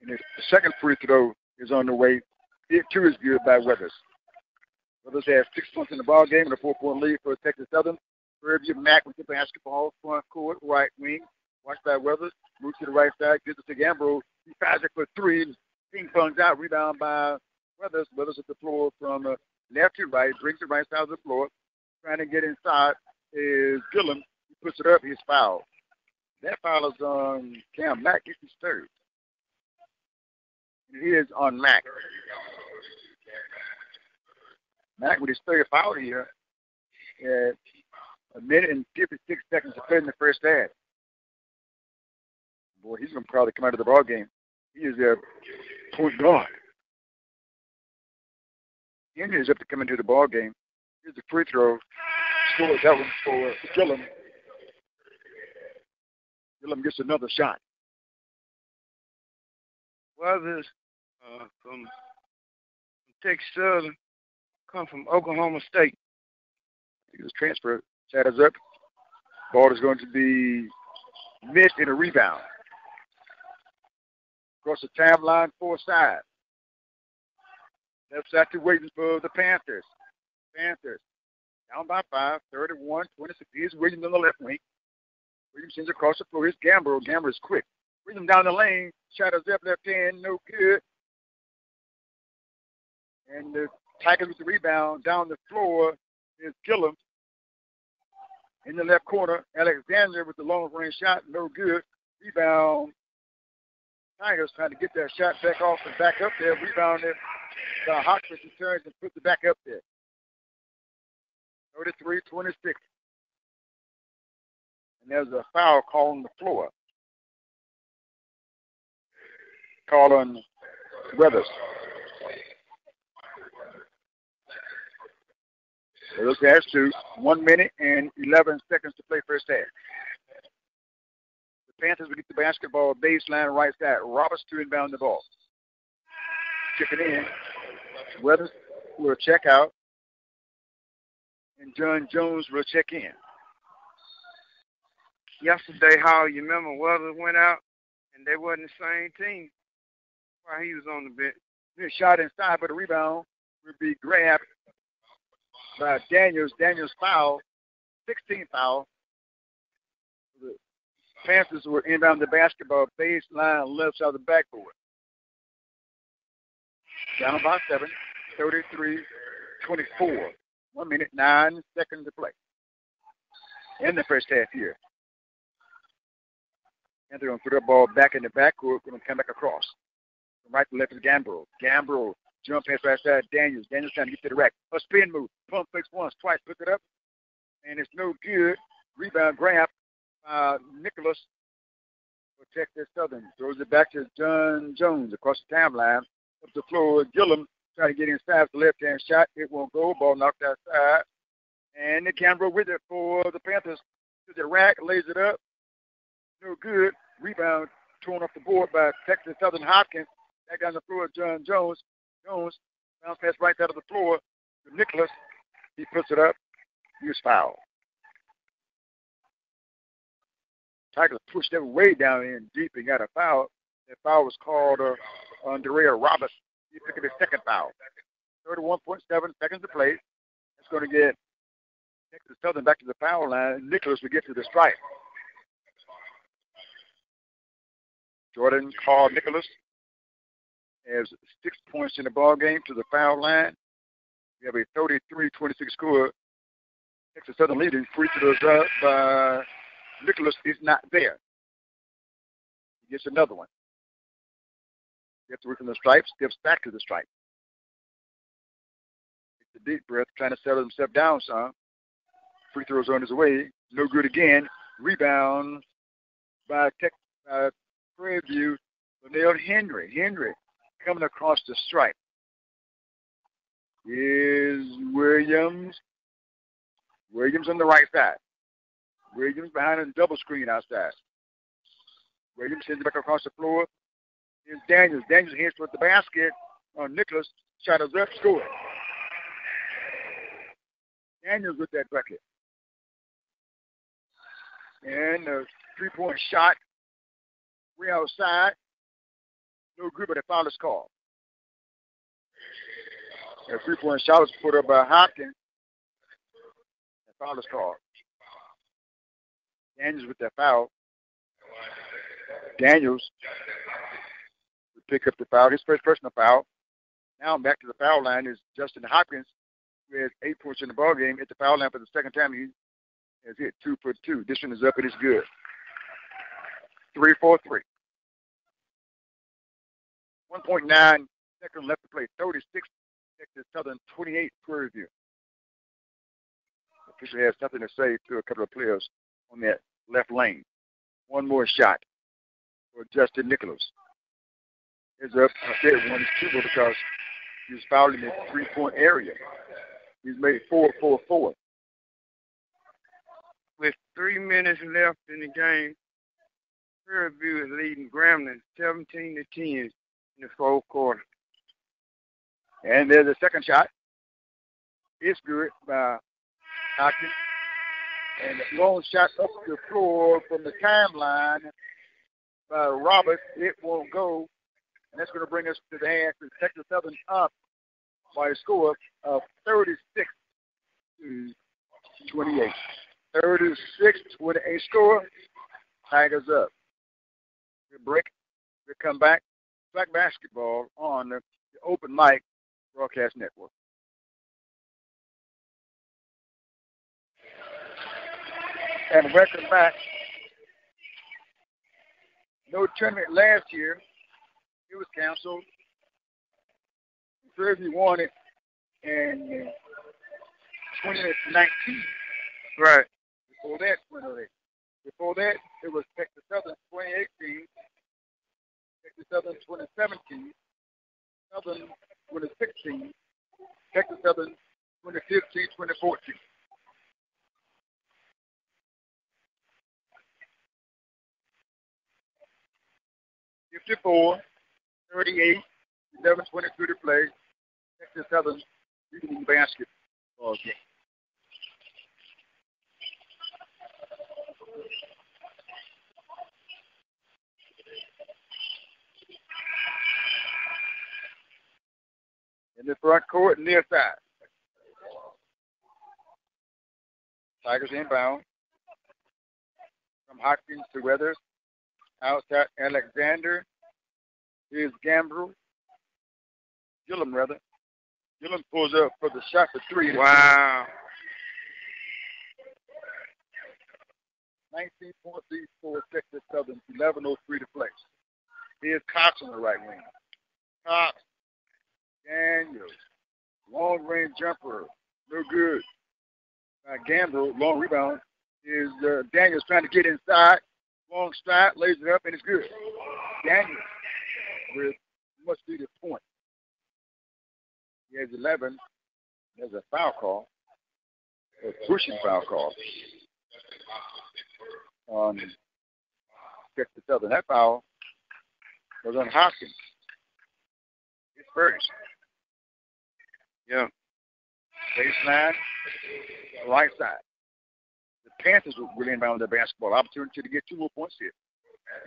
And the second free throw is on the way. It too is good by Weathers. Weathers has six points in the ball game and a four-point lead for Texas Southern. Prairie View Mack with the basketball, front court, right wing. Watched by Weathers. Moves to the right side, gives it to Gambrose. He fires it for three. Ping pongs out, rebound by Weathers. Weathers at the floor from uh, left to right, brings the right side of the floor, trying to get inside is Gillum. He puts it up, he's fouled. That foul is on Cam Mack. His third. He is on Mack. Mack with his third foul here a minute and 56 seconds to play in the first half. Boy, he's going to probably come out of the ball game. He is their point guard. Henry is up to come into the ball game. Here's the free throw. Scores that one for Gillum. Gillum gets another shot. Weathers uh, from Texas Southern, come from Oklahoma State. He was transferred. Shadows up. Ball is going to be missed in a rebound. Across the timeline, four side. Left side to waiting for the Panthers. Panthers down by five, 31, 26. Here's Williams on the left wing. Williams sends across the floor. Here's Gamble. Gamble is quick. Williams down the lane. Shadows up left hand. No good. And the Tigers with the rebound down the floor is Gillum. In the left corner, Alexander with the long range shot. No good. Rebound. Tigers trying to get that shot back off and back up there. Rebound it. The Hawkins returns and puts it back up there. 33 26. And there's a foul call on the floor. Call on Weathers. Weathers has two. One minute and 11 seconds to play first half. The Panthers will get the basketball baseline right side. Roberts to inbound the ball. It in. Weathers will check out and John Jones will check in. Yesterday, how you remember Weathers went out and they wasn't the same team while he was on the bench. Good shot inside, but the rebound will be grabbed by Daniels. Daniels foul, 16 foul. The Panthers were inbound the basketball baseline left side of the backboard. Down by seven, 33 24. One minute, nine seconds to play. In the first half here. And they're going to throw the ball back in the backcourt, going to come back across. From right to left is Gambrell. Gambrell, jump pass right side, Daniels. Daniels trying to get to the rack. A spin move. Pump fakes once, twice, pick it up. And it's no good. Rebound grab. Uh, Nicholas protect this Southern. Throws it back to John Jones across the timeline. Up the floor. Gillum Try to get inside the left hand shot. It won't go. Ball knocked outside. And the camera with it for the Panthers to the rack, lays it up. No good. Rebound torn off the board by Texas Southern Hopkins. Back down the floor, John Jones. Jones bounce pass right out of the floor to Nicholas. He puts it up. He was fouled. Tigers pushed that way down in deep and got a foul. That foul was called uh, on Daria Roberts he took his second foul. 31.7 seconds to play. It's going to get Texas Southern back to the foul line. Nicholas will get to the strike. Jordan called Nicholas has six points in the ball game to the foul line. We have a 33-26 score. Texas Southern leading. Free throws up by Nicholas is not there. He gets another one. Gets away from the stripe, steps back to the stripe. Takes a deep breath, trying to settle himself down some. Free throws on his way. No good again. Rebound by Tech uh, Prairie. Linnell Henry. Henry coming across the stripe. Is Williams. Williams on the right side. Williams behind a double screen outside. Williams sends it back across the floor. Here's Daniels. Daniels hits with the basket on Nicholas. Shot is up, score. Daniels with that bucket. And a three-point shot. Way outside. No good, but a foul is called. A three-point shot was put up by Hopkins. A foul is called. Daniels with that foul. Daniels pick up the foul, his first personal foul. Now back to the foul line is Justin Hopkins. who has eight points in the ball game, hit the foul line for the second time. He has hit two for two. This one is up. And It is good. Three, four, three. 1.9 seconds left to play. 36 Texas Southern, 28 Prairie View. Official has something to say to a couple of players on that left lane. One more shot for Justin Nicholas. Is up. I said one is two because he was fouling in the three point area. He's made four, four, four. With three minutes left in the game, Prairie View is leading Grambling 17 to 10 in the fourth quarter. And there's a second shot. It's good by Hopkins. And the long shot up the floor from the timeline by Roberts. It won't go. And that's going to bring us to the half. Texas Southern up by a score of 36 to 28. 36 28 score. Tigers up. We break. We come back. Black basketball on the open mic broadcast network. And welcome back. No tournament last year. It was canceled. View won it in 2019. Right. Before that, 2008. Before that, it was Texas Southern 2018, Texas Southern 2017, Southern 2016, Texas Southern 2015, 2014. Fifty-four, thirty-eight, eleven, twenty-two to play. Texas Southern leading basketball game. In the front court near side. Tigers inbound from Hopkins to Weathers. Outside Alexander. Here's Gambrell. Gillum, rather. Gillum pulls up for the shot for three. Wow. 19 points each for Texas Southern. 11.03 to play. Here's Cox on the right wing. Cox Daniels. Long range jumper. No good. Uh, Gamble, long rebound. Is uh, Daniels trying to get inside. Long stride, lays it up, and it's good. Daniels with must be the point. He has 11. There's a foul call. A pushing foul call on Texas Southern. That foul was on Hopkins. It's first. Yeah. Baseline, right side. The Panthers will really inbound their basketball. Opportunity to get two more points here.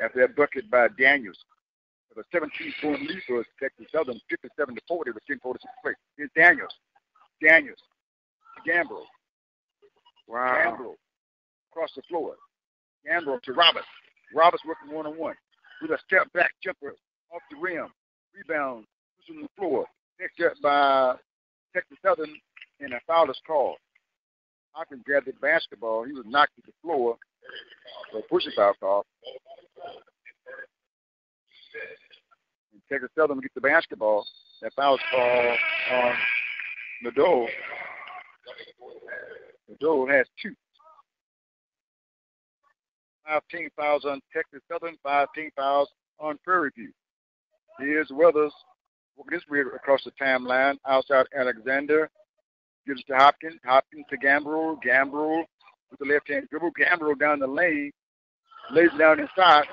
After that bucket by Daniels. With a 17 point lead for Texas Southern, 57 to 40 with 10 46 play. Here's Daniels. Daniels. Gamble. Wow. Gamble. Across the floor. Gamble to Roberts. Roberts working one on one. With a step back jumper off the rim. Rebound. Pushing the floor. Next up by Texas Southern, and a foul is called. Hopkins grabbed the basketball. He was knocked to the floor for a pushing foul call. And Texas Southern gets the basketball. That foul is called on Nadeau. Nadeau has two. 15 fouls on Texas Southern, 15 fouls on Prairie View. Here's Weathers this way across the timeline. Outside Alexander gives to Hopkins. Hopkins to Gambrell. Gambrell with the left hand dribble. Gambrell down the lane. Lays it down inside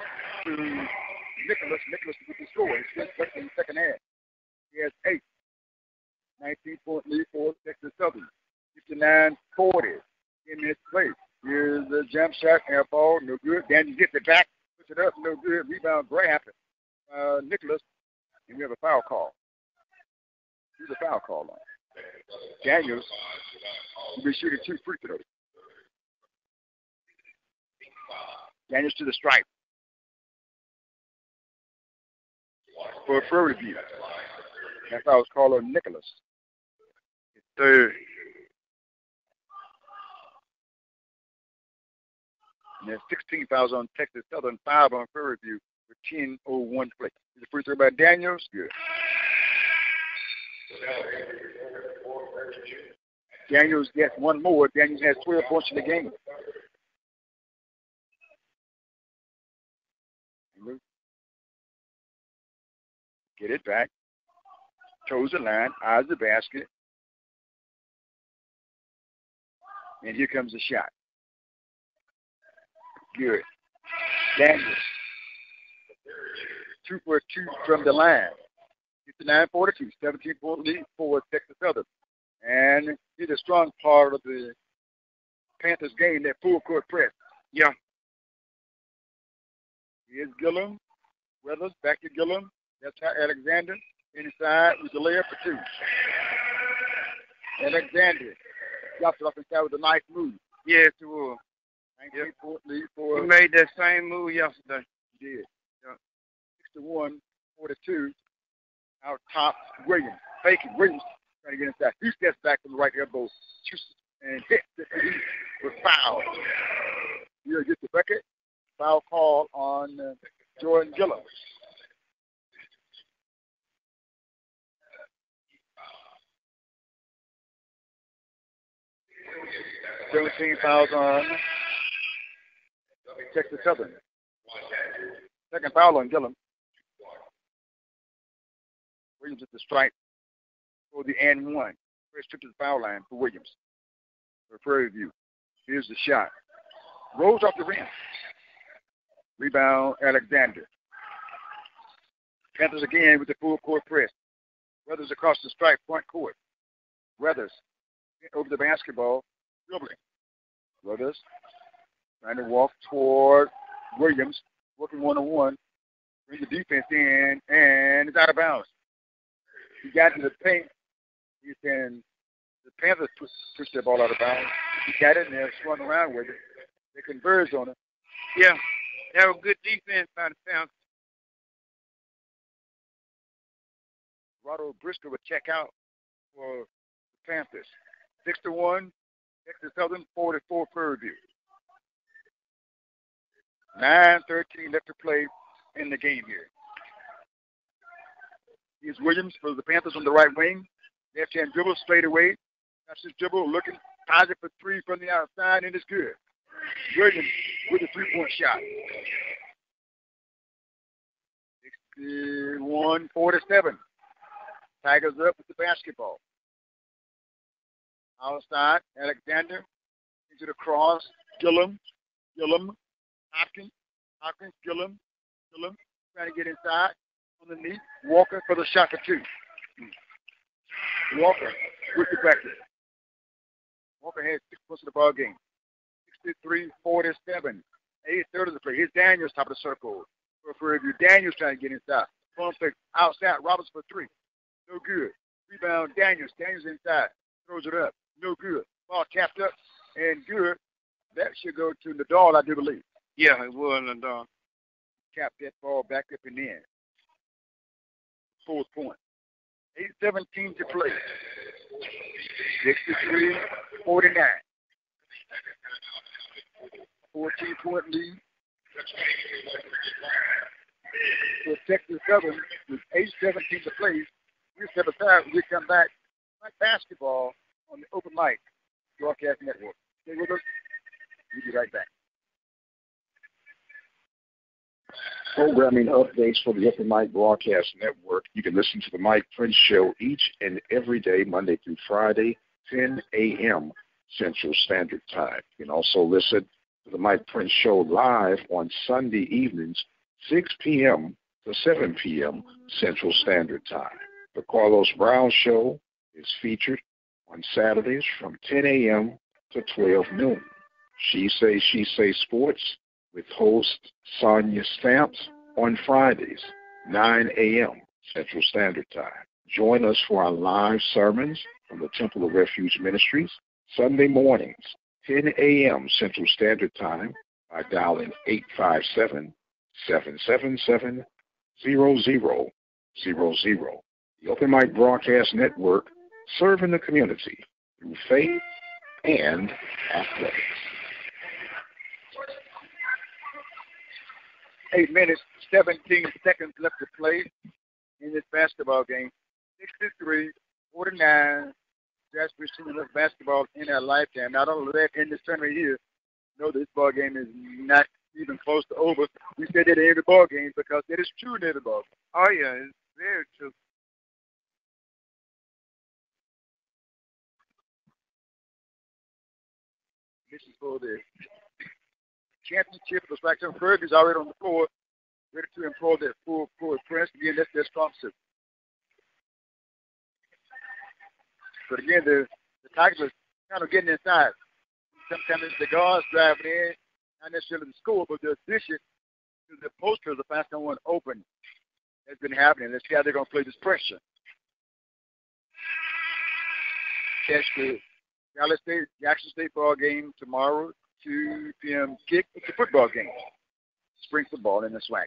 to Nicholas. Nicholas with the score. He's just in the second half. He has eight. 19 point lead for Texas Southern. 59 40 in this place. Here's the jump shot, air ball, no good. Daniel gets it back, puts it up, no good. Rebound grab. Uh, Nicholas and we have a foul call. He's a foul call on. Daniels will be shooting two free throws. Daniels to the stripe. For a further review. That foul was called on Nicholas. Third. And there's 16 fouls on Texas Southern, five on Prairie View with 10.01 to play. The free throw by Daniels, good. Daniels gets one more. Daniels has 12 points in the game. Get it back. Toes the line, eyes the basket. And here comes the shot. Good. Daniels. Two for two from the line. 59 42, 17 point lead for Texas Southern. And he's a strong part of the Panthers game, that full court press. Yeah. Here's Gillum. Weathers back to Gillum. That's how Alexander inside with the layup for two. Alexander drops it off inside with a nice move. Yes, it. 19 yep. lead for. He made that same move yesterday. He did. Yeah. 61 42. Out top, Williams. Faking. Williams trying to get inside. Two steps back from the right elbow. And hit the with foul. You'll get the bucket. Foul call on uh, Jordan Gillum. Seventeen fouls on Texas Southern. Second foul on Gillum. Williams at the strike for the and one. First trip to the foul line for Williams. For Prairie View. Here's the shot. Rolls off the rim. Rebound, Alexander. Panthers again with the full court press. Weathers across the stripe, front court. Weathers over the basketball, dribbling. Weathers trying to walk toward Williams, working one on one. Bring the defense in, and it's out of bounds. He got to the paint. He's been the Panthers push, push that ball out of bounds. He got it and they swung around with it. They converged on it. Yeah, that was good defense by the Panthers. Rado Briscoe would check out for the Panthers. Six to one, Texas Southern, four to four Prairie View. Nine thirteen left to play in the game here. Here's Williams for the Panthers on the right wing. Left hand dribble straight away. That's his dribble looking, ties it for three from the outside, and it's good. Williams with a three point shot. 61 47. Tigers up with the basketball. Outside, Alexander into the cross. Gillum, Gillum, Hopkins, Hopkins, Gillum, Gillum trying to get inside underneath. Walker for the shot for two. Walker with the backend. Walker has six points in the ball game. 63-47. Eight third of the play. Here's Daniels top of the circle. For, for review, Daniels trying to get inside. Fake outside. Roberts for three. No good. Rebound Daniels. Daniels inside. Throws it up. No good. Ball tapped up and good. That should go to Nadeau, I do believe. Yeah, it was Nadeau. Cap that ball back up and in fourth point. 8.17 to play. 63 49. 14 point lead. For Texas Southern with 8.17 to play. We step aside we come back. Like basketball on the open mic broadcast network. Stay with us. We'll be right back. Programming updates for the Open Mic Broadcast Network. You can listen to the Mike Prince Show each and every day, Monday through Friday, 10 a.m. Central Standard Time. You can also listen to the Mike Prince Show live on Sunday evenings, 6 p.m. to 7 p.m. Central Standard Time. The Carlos Brown Show is featured on Saturdays from 10 a.m. to 12 noon. She Say, She Say Sports with host Sonia Stamps on Fridays, 9 a.m. Central Standard Time. Join us for our live sermons from the Temple of Refuge Ministries, Sunday mornings, 10 a.m. Central Standard Time by dialing 857 777 0000. The Open Mic Broadcast Network serving the community through faith and athletics. Eight minutes, 17 seconds left to play in this basketball game. 63, 49. Jasper seen enough basketball in our lifetime. Not only that, in this tournament here, know this ball game is not even close to over. We say that in every ball game because it is true in every ball game. Oh yeah, it's very true. This is for the championship. Some Fergie's already on the floor, ready to employ that full full press. Again, that's their strong suit. But again, the the Tigers are kind of getting inside. Sometimes the guards driving in, not necessarily the score, but the addition to the poster of the fast one open has been happening. Let's see how they're going to play this pressure. Catch the Dallas State Jackson State ball game tomorrow, 2 p.m. kick. It's a football game. Spring football in the SWAC.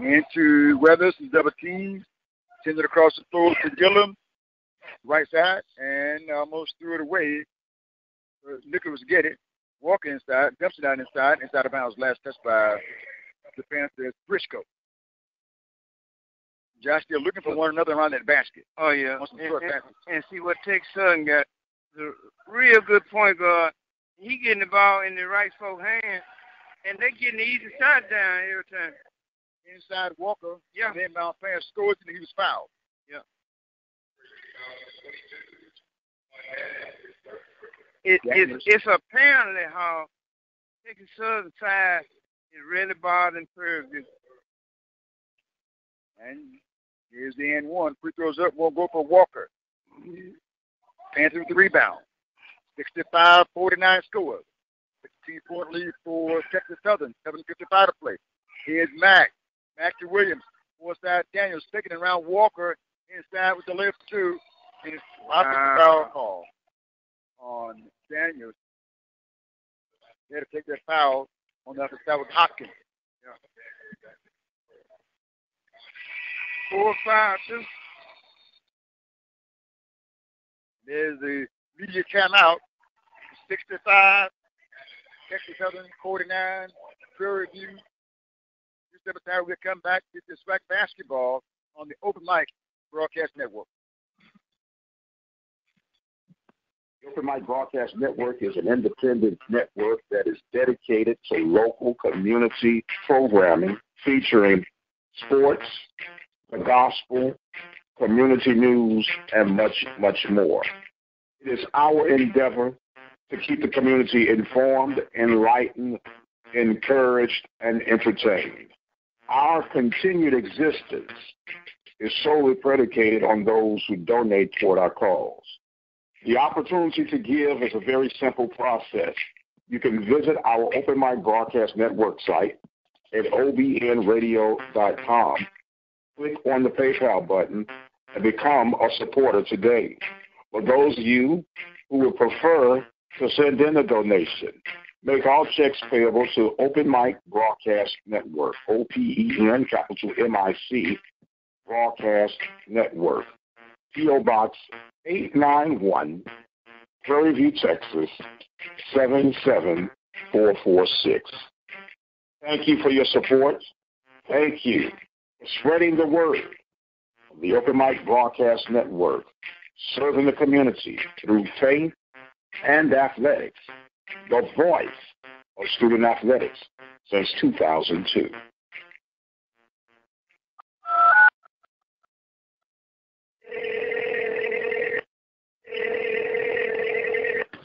Into Weathers and double teams. Send it across the floor to Gillum, right side, and almost threw it away. Uh, Nicholas get it. Walker inside, dumps it out inside, inside of bounds. Last touch by the Panthers, Briscoe. Josh, they're looking for one another around that basket. Oh yeah, and, and, and see what Tech Southern got. The real good point guard. He getting the ball in the right folk hand, and they getting the easy shot down every time. Inside Walker, Yeah. and inbound pass scores, and he was fouled. Yeah, it's yes. it's apparently how Texas Southern side is really bothering Prairie View. And here's the end one. Free throws up, won't go for Walker. Mm-hmm. Panthers with the rebound. 65 49 score. 16 point lead for Texas Southern. 7.55 to play. Here's Mack. Mack to Williams. Four side Daniels sticking around Walker inside with the left two. And it's offensive Ah. foul call on Daniels. They had to take that foul on the other side with Hopkins. Four five two. There's the media timeout. 65, Texas Southern 49, Prairie View. Just every time we come back, this back basketball on the Open Mic Broadcast Network. Open Mic Broadcast Network is an independent network that is dedicated to local community programming featuring sports, the gospel, community news, and much, much more. It is our endeavor to keep the community informed, enlightened, encouraged, and entertained. Our continued existence is solely predicated on those who donate toward our cause. The opportunity to give is a very simple process. You can visit our Open Mic Broadcast Network site at obnradio.com. Click on the PayPal button and become a supporter today. For those of you who would prefer to send in a donation, make all checks payable to Open Mic Broadcast Network, O-P-E-N, capital M-I-C, Broadcast Network. P.O. Box 891, Prairie View, Texas 77446. Thank you for your support. Thank you for spreading the word the Open Mic Broadcast Network, serving the community through faith and athletics, the voice of student athletics since 2002.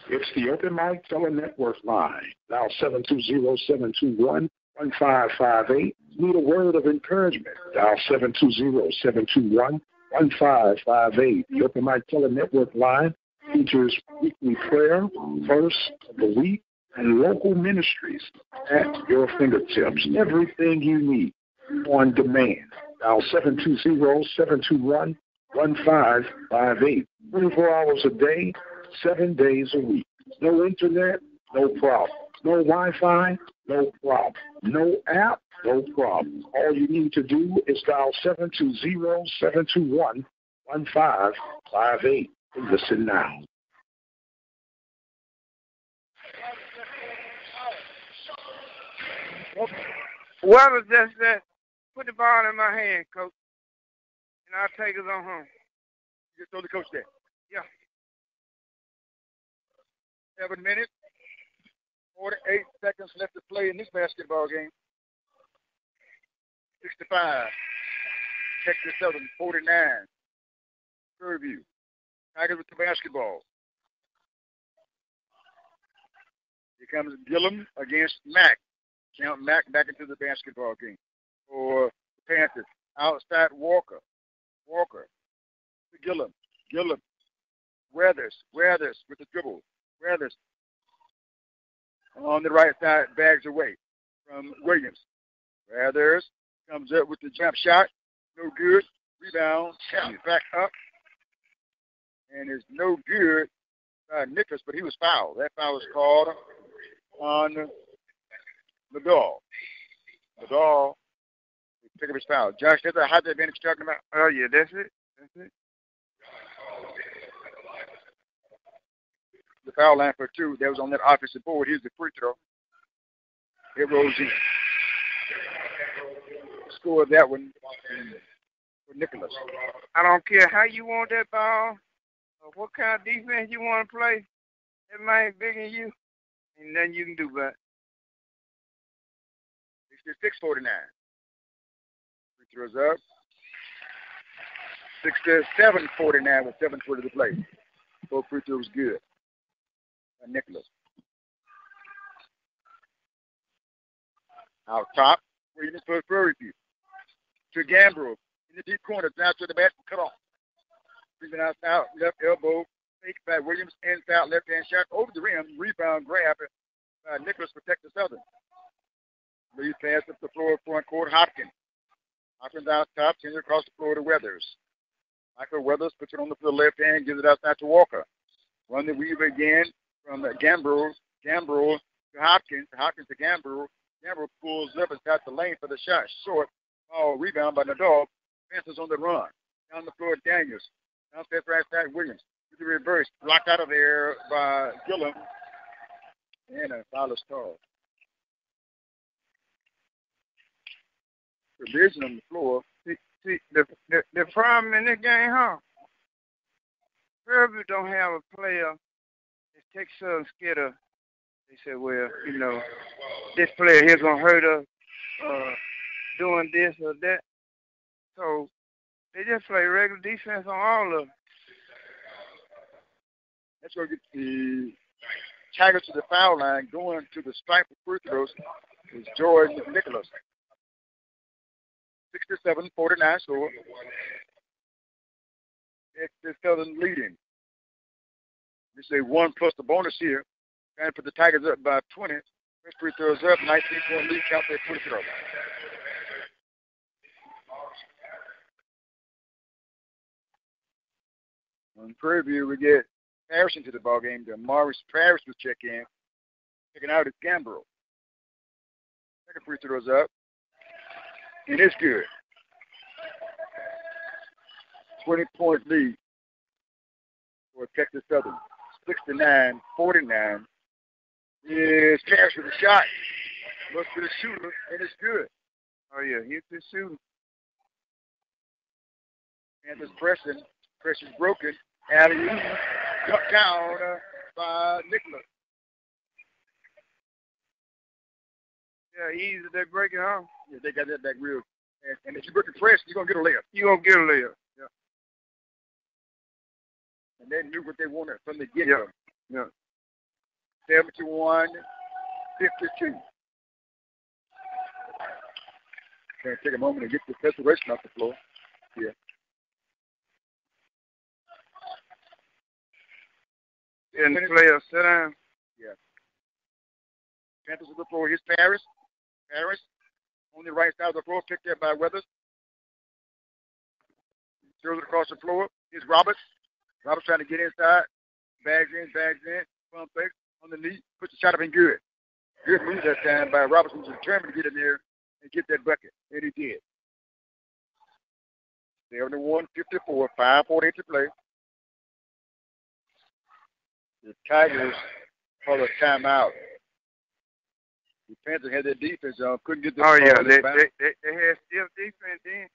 It's the Open Mic Tele Network line, now 720-721-1558. Need a word of encouragement, dial 720-721-1558. The Open Mic Tele Network line features weekly prayer, verse of the week, and local ministries at your fingertips. Everything you need on demand. Dial 720-721-1558. 24 hours a day, seven days a week. No internet, no problem. No Wi-Fi, no problem. No app, no problem. All you need to do is dial 720-721-1558 and listen now. Well, just that. Put the ball in my hand, coach, and I'll take it on home. You just told the coach that. Yeah. Seven minutes, 48 seconds left to play in this basketball game. 65. Texas Southern, 49. Prairie View. Tigers with the basketball. Here comes Gillum against Mack. Count Mack back into the basketball game for the Panthers. Outside Walker. Walker to Gillum. Gillum. Weathers. Weathers with the dribble. Weathers on the right side, bags away from Williams. Weathers comes up with the jump shot. No good. Rebound. Back up. And it's no good by Nicholas, but he was fouled. That foul was called on Ladall. Ladall pick up his foul. Josh, that's a high advantage talking about? Oh, yeah, that's it. That's it. The foul line for two that was on that offensive board. Here's the free throw. It rolls in. Scored that one for Nicholas. I don't care how you want that ball or what kind of defense you want to play. That man bigger than you. Ain't nothing you can do about it. 66-49. Free throws up. 67-49 with 7.20 to play. Both free throws good. And Nicholas. Out top, Williams for Prairie View. To Gambrell. In the deep corner, down to the basket, cut off. Bringing out out, left elbow, fake by Williams, inside left hand shot over the rim, rebound grab by Nicholas protect the Southern. Lead pass up the floor, front court, Hopkins. Hopkins out top, sends across the floor to Weathers. Michael Weathers puts it on the, the left hand, gives it outside to Walker. Run the weave again from Gambrell, Gambrell to Hopkins, Hopkins to Gambrell. Gambrell pulls up inside the lane for the shot. Short. Ball rebound by Nadeau. Panthers on the run. Down the floor, Daniels. Downstairs right side, Williams. To the reverse. Blocked out of there by Gillum. And a foul is called. Provision on the floor. See the, the the problem in this game, huh? Prairie View don't have a player takes some scared. They said, well, you know, this player here's gonna hurt us uh, doing this or that. So they just play regular defense on all of them. That's where get the Tigers to the foul line, going to the stripe for free throws is Jordan Nicholas. 67 49 score. The Southern leading. We say one plus the bonus here. and put the Tigers up by 20. First free throws up, 19 point lead, count their free throw. On Prairie View, we get Harrison to the ball game. The Morris Paris will check in. Checking out is Gambrell. Second free throws up. And it's good. 20 point lead for Texas Southern. 69 49 is Cash with a shot. Looks for the shooter, and it's good. Oh yeah, he's the shooter. And this pressing, pressure's broken. Alley cut down uh, by Nicholas. Yeah, easy they break it huh? Yeah, they got that back real. And, and if you break the press, you're gonna get a layup. You're gonna get a layup. And they knew what they wanted from the get Yeah. Yeah. 71 52. Can take a moment to get the separation off the floor. Yeah. And the player sit down. Yeah. Panthers on the floor. Here's Paris. Paris on the right side of the floor, picked up by Weathers. Throws it across the floor. Here's Roberts. Roberts trying to get inside. Bags in, bags in. Pump fake on the knee. Puts the shot up and good. Good move that time by Roberts, who was determined to get in there and get that bucket. And he did. 71 54, 548 to play. The Tigers call a timeout. The Panthers had their defense on, couldn't get the Oh ball yeah, they, they they they had stiff defense then.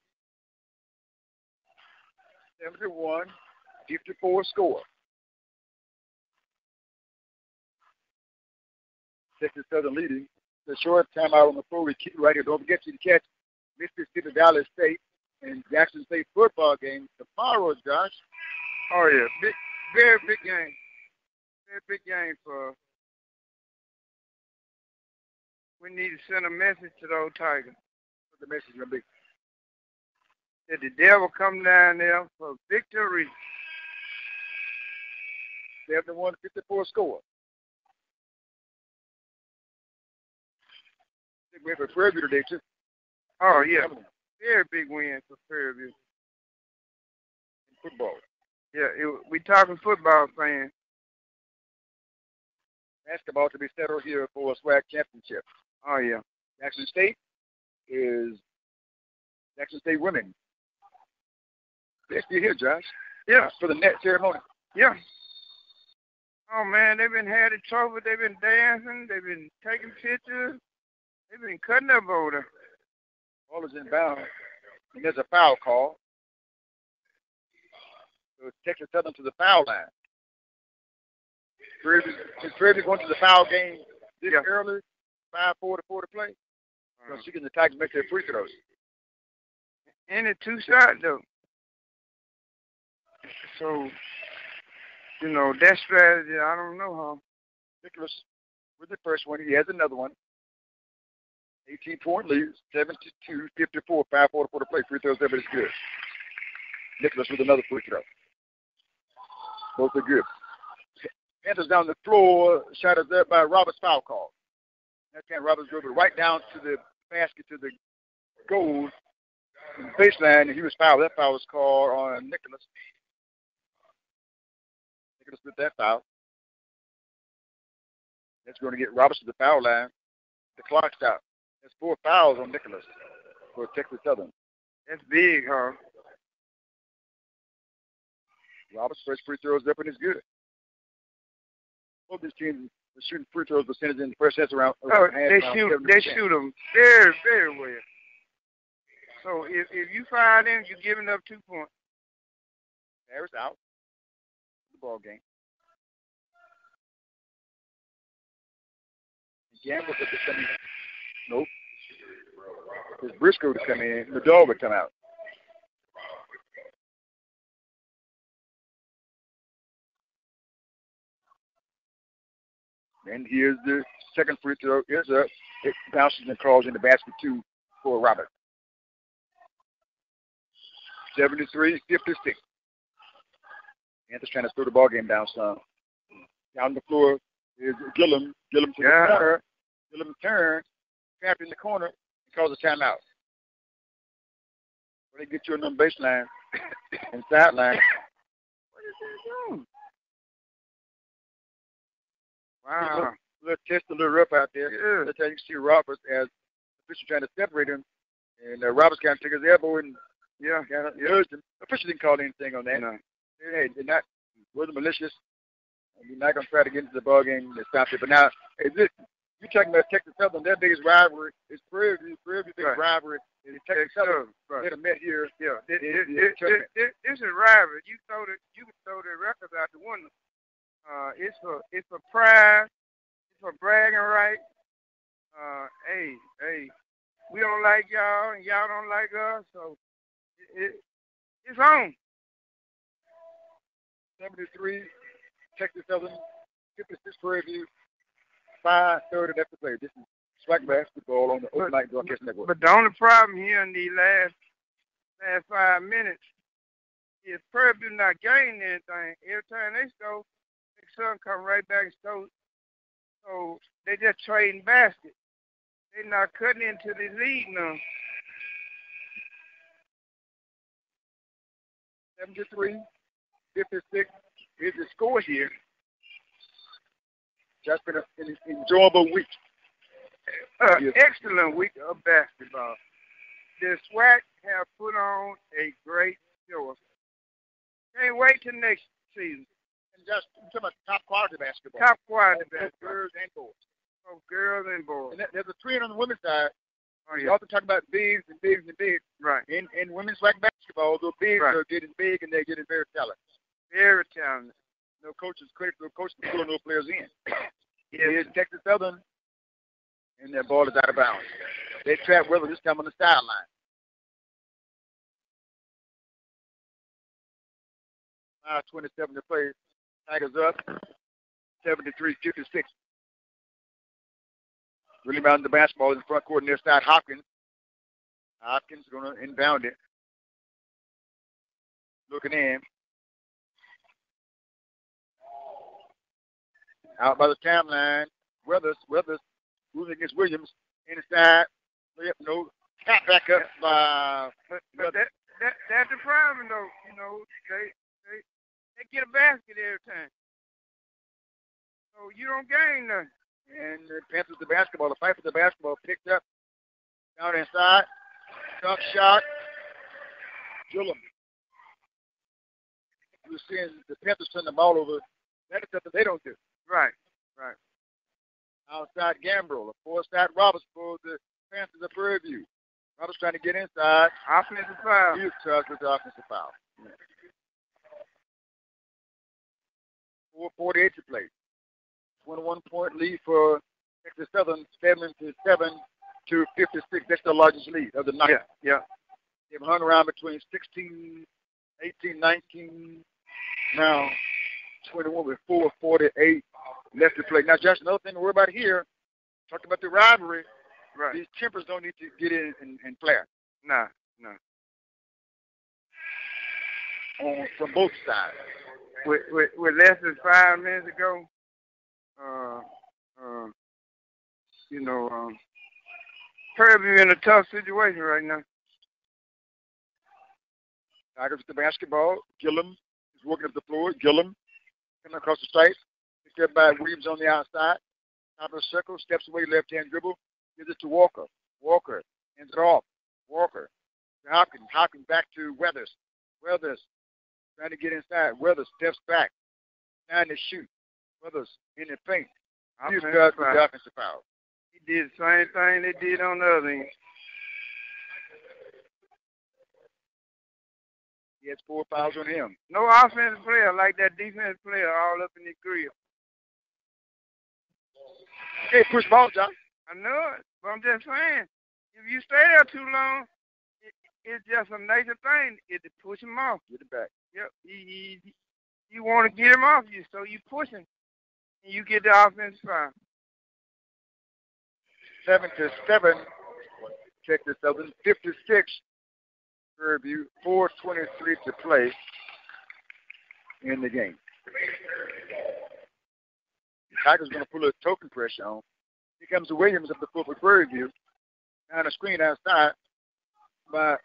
71, 54 score. Texas Southern leading. The short timeout on the floor. We keep right here. Don't forget you can catch Mississippi Valley State and Jackson State football game tomorrow, Josh. Oh yeah, big, very big game. Very big game for. We need to send a message to those Tigers What the message gonna be? that the devil come down there for victory. 71 54 score. We have a Prairie View today, too. Oh yeah, very big win for Prairie View. In football. Yeah, it, we talking football fans. Basketball to be settled here for a SWAC championship. Oh yeah. Jackson State is Jackson State women. They're still here, Josh. Yeah, For the net ceremony. yeah. Oh man, they've been had a trophy. They've been dancing. They've been taking pictures. They've been cutting up over. Ball is inbound. And there's a foul call. So Texas Southern to the foul line. Is View going to the foul game this Yeah. early? 5 4 to 4 to play? Uh-huh. So she can attack Tigers make their free throws. And it two shots though. So, you know, that strategy, I don't know how. Nicholas with the first one. He has another one. 18 point lead, 72 54, 5 4 to 4 play. Free throws, everybody's good. Nicholas with another free throw. Both are good. Panthers down the floor. Shot is up by Roberts foul call. That time Roberts drove it right down to the basket to the goal baseline, and he was fouled. That foul was called on Nicholas. Nicholas with that foul. That's going to get Roberts to the foul line. The clock stopped. That's four fouls on Nicholas for Texas Southern. That's big, huh? Roberts' first free throw is up and it's good. Both these teams are shooting free throws percentage in the first half around. Oh, they shoot 70%. they shoot them very, very well. So if if you fire them, you're giving up two points. Harris out. The ball game. Gambrell would come in. Nope. It's Briscoe to come in. The dog would come out. And here's the second free throw. Is up. It bounces and crawls in the basket too for Robert. 73 56. Panthers trying to throw the ball game down some. Down the floor is Gillum. Gillum to Yeah. the corner. Gillum turn, trapped in the corner, and calls a timeout. When they get you on the baseline and sideline, What is that doing? Wow. little test a little rough out there. Yeah. That's how you see Roberts as official trying to separate him. And uh, Roberts kind of took his elbow and Yeah. kind of urged him. Official didn't call anything on that. No. Hey, they're not wasn't malicious. And you're not gonna try to get into the ball game and stop it. But now, hey, this you talking about Texas Southern? Their biggest rivalry is Prairie View. Prairie View biggest Right. rivalry is Texas Southern. Right. They'd have met here. Yeah, this, It- it- this, tournament. this, this is rival. You throw the you can throw the record out the window. Uh, it's for it's for pride. It's for bragging rights. Uh, hey, hey, we don't like y'all and y'all don't like us, so it, it it's on. 73, Texas Southern, 56 Prairie View, 5:30 left to play. This is SWAC basketball on the Open Mic Broadcast Network. But the only problem here in the last last five minutes is Prairie View not gaining anything. Every time they score, the sun come right back and score. So they just trading baskets. They're not cutting into the lead now. 73, 56 is the score here. Just been an enjoyable week. Uh, Yes. Excellent week of basketball. The SWAC have put on a great show. Can't wait till next season. And just I'm talking about top quality basketball. Top quality basketball. girls and boys. Both girls and boys. And there- there's a trend on the women's side. Oh You yeah. often talk about bigs and bigs and bigs. Right. In in women's SWAC basketball, the bigs Right. are getting big and they're getting very talented. Very talented. No coaches credit no coaches for pulling those players in. Here's Texas Southern, and their ball is out of bounds. They trap Weather this time on the sideline. Five twenty-seven to play. Tigers up, 73-56. Really bound the basketball in the front court near side. Hopkins. Hopkins going to inbound it. Looking in. Out by the timeline. Weathers, Weathers moving against Williams. Inside. Yep, no. Tap back up by But, but that, that that's the problem though. You know, they they they get a basket every time. So you don't gain nothing. and the Panthers the basketball. The fight for the basketball picked up down inside. Tough shot. Gillum. You're seeing the Panthers turn the ball over. That is something they don't do. Right. Right. Outside Gambrell. A four side Roberts for the Panthers of Prairie View. Roberts trying to get inside. Offensive foul. He was charged with the offensive foul. 448 to play. 21 point lead for Texas Southern, 77 to 56. That's the largest lead of the night. Yeah. Yeah. They've hung around between 16, 18, 19, now 21 with 448 left to play. Now, Josh, another thing to worry about here, talked about the rivalry. Right. These tempers don't need to get in and, and play Nah. Nah. on from both sides. With, with with less than five minutes ago, uh, uh, you know, um, Prairie in a tough situation right now. Tigers with the basketball. Gillum is working up the floor. Gillum coming across the stripe. Picked up by Williams on the outside. Top of the circle. Steps away. Left hand dribble. Gives it to Walker. Walker ends it off. Walker. To Hopkins. Hopkins back to Weathers. Weathers trying to get inside. Weathers steps back. Trying to shoot. Weathers in the paint. He's Offensive got the offensive foul. He did the same thing they did on the other end. He has four fouls on him. No offensive player like that defense player all up in the grill. Okay, push ball, John. I know it, but I'm just saying, if you stay there too long, it, it's just a nature thing. It to push him off. Get it back. Yep. He, he, you want to get him off you, so you push him, and you get the offense foul. Seven to seven. Check this out. 56 Prairie View, 4.23 to play in the game. The Tigers going to pull a token pressure on. Here comes Williams up the foot for Prairie View. Down the screen outside by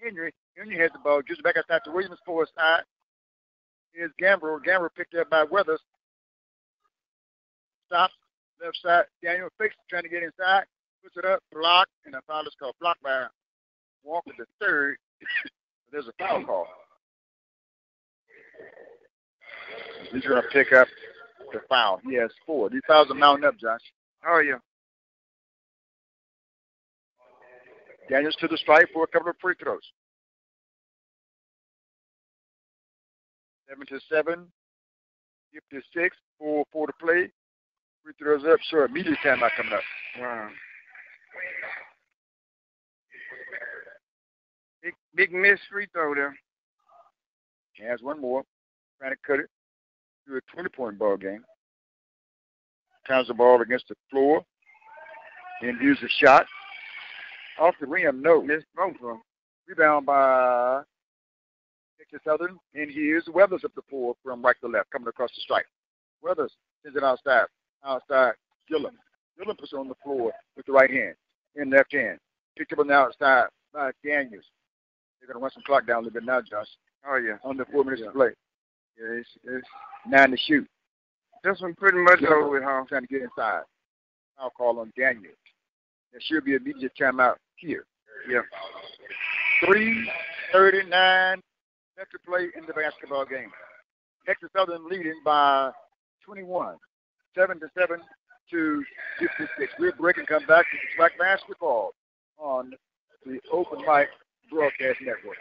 Henry. Henry has the ball. Just back outside to Williams for a side. Here's Gambrell. Gambrell picked up by Weathers. Stops. Left side. Daniel Fix trying to get inside. Puts it up. Blocked. And a foul is called. Blocked by Walker the third. There's a foul call. He's going to pick up the foul. He has four. These fouls are mounting up, Josh. How are you? Daniels to the strike for a couple of free throws. Seven to seven. Fifty-six. Four four to play. Free throws up. Sure, immediate timeout coming up. Wow. Big miss free throw there. He has one more. Trying to cut it to a 20 point ball game. Pounds the ball against the floor. Then views the shot. Off the rim, no. Missed both of. Rebound by Texas Southern. And here's Weathers up the floor from right to left, coming across the stripe. Weathers sends it outside. Outside, Gillum. Gillum puts it on the floor with the right hand and left hand. Picked up on the outside by Daniels. They're to run some clock down a little bit now, Josh. Oh yeah. Under four minutes to play. Yeah, it's, it's nine to shoot. This one pretty much over with, huh? Trying to get inside. I'll call on Daniels. There should be immediate timeout here. Yeah. Three thirty-nine left to play in the basketball game. Texas Southern leading by 21, seven to seven. to 56. We'll break and come back to the SWAC basketball on the Open Mic Broadcast Network.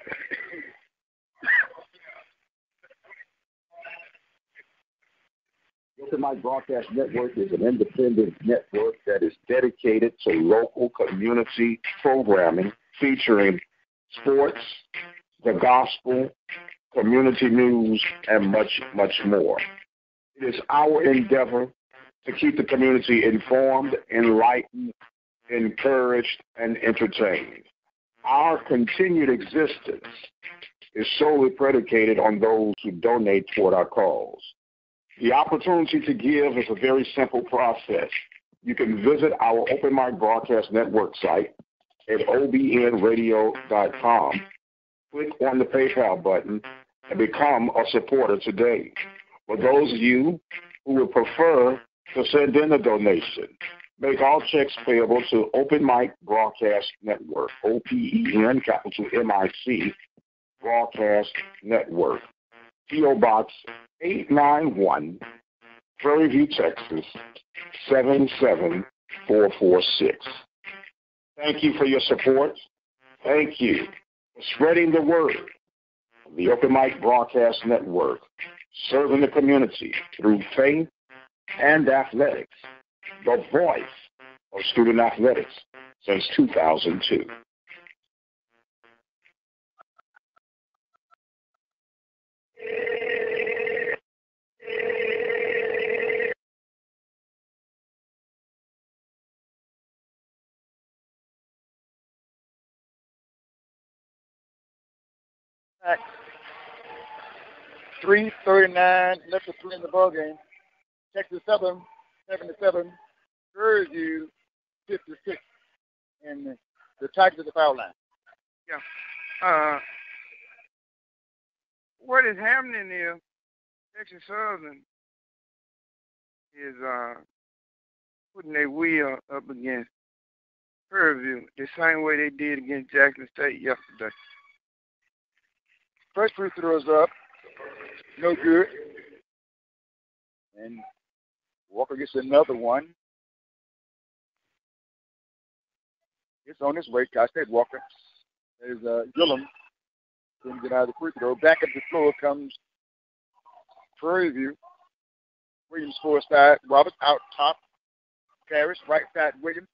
Broadcast Network is an independent network that is dedicated to local community programming featuring sports, the gospel, community news, and much, much more. It is our endeavor to keep the community informed, enlightened, encouraged, and entertained. Our continued existence is solely predicated on those who donate toward our cause. The opportunity to give is a very simple process. You can visit our Open Mic Broadcast Network site at obnradio.com, click on the PayPal button, and become a supporter today. For those of you who would prefer to send in a donation, make all checks payable to Open Mic Broadcast Network, O-P-E-N, capital M-I-C, Broadcast Network. P.O. Box 891, Prairie View, Texas, 77446. Thank you for your support. Thank you for spreading the word of the Open Mic Broadcast Network, serving the community through faith and athletics, the voice of student athletics since 2002. Back. 339 left to three in the ball game. Texas Southern 77, Prairie View 56, and the Tigers at the foul line. Yeah. Uh, what is happening is Texas Southern is uh, putting their wheel up against Prairie View the same way they did against Jackson State yesterday. First free throw is up. No good. And Walker gets another one. It's on his way. I said Walker. There's uh, Gillum. Couldn't get out of the free throw. Back up the floor comes Prairie View. Williams four side. Roberts out top. Parrish right side. Williams.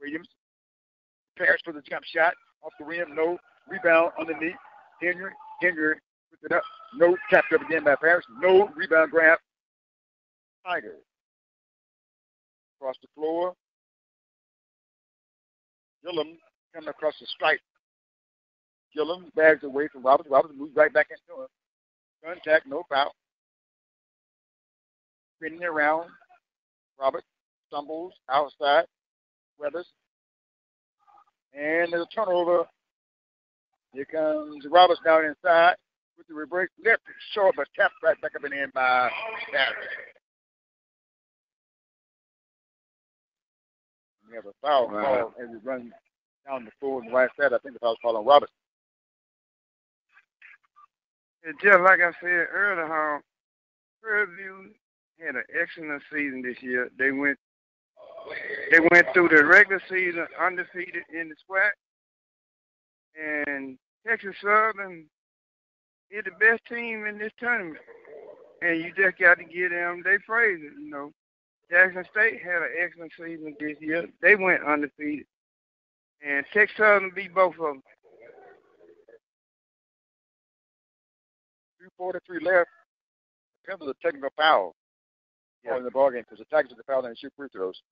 Williams. Parrish for the jump shot. Off the rim. No. Rebound underneath. Henry. Henry puts it up. No. Tapped up again by Parrish. No. Rebound grab. Tiger. Across the floor. Gillum coming across the stripe. Gillum bags away from Roberts. Roberts moves right back into him. Contact, no foul. Spinning around. Roberts stumbles outside. Weathers. And there's a turnover. Here comes Roberts down inside with the reverse left short, but tapped right back up and in by Barry. We have a foul Wow. call as we run down the floor on the right side. I think the foul call on Roberts. It's just like I said earlier, how Prairie had an excellent season this year. They went they went through the regular season undefeated in the SWAC, and Texas Southern is the best team in this tournament. And you just got to give them they praise it, you know. Jackson State had an excellent season this year. They went undefeated. And Texas Southern beat both of them. 243 left. Terms of the technical foul Yeah. in the ball game, because the Tigers at the foul and shoot free throws.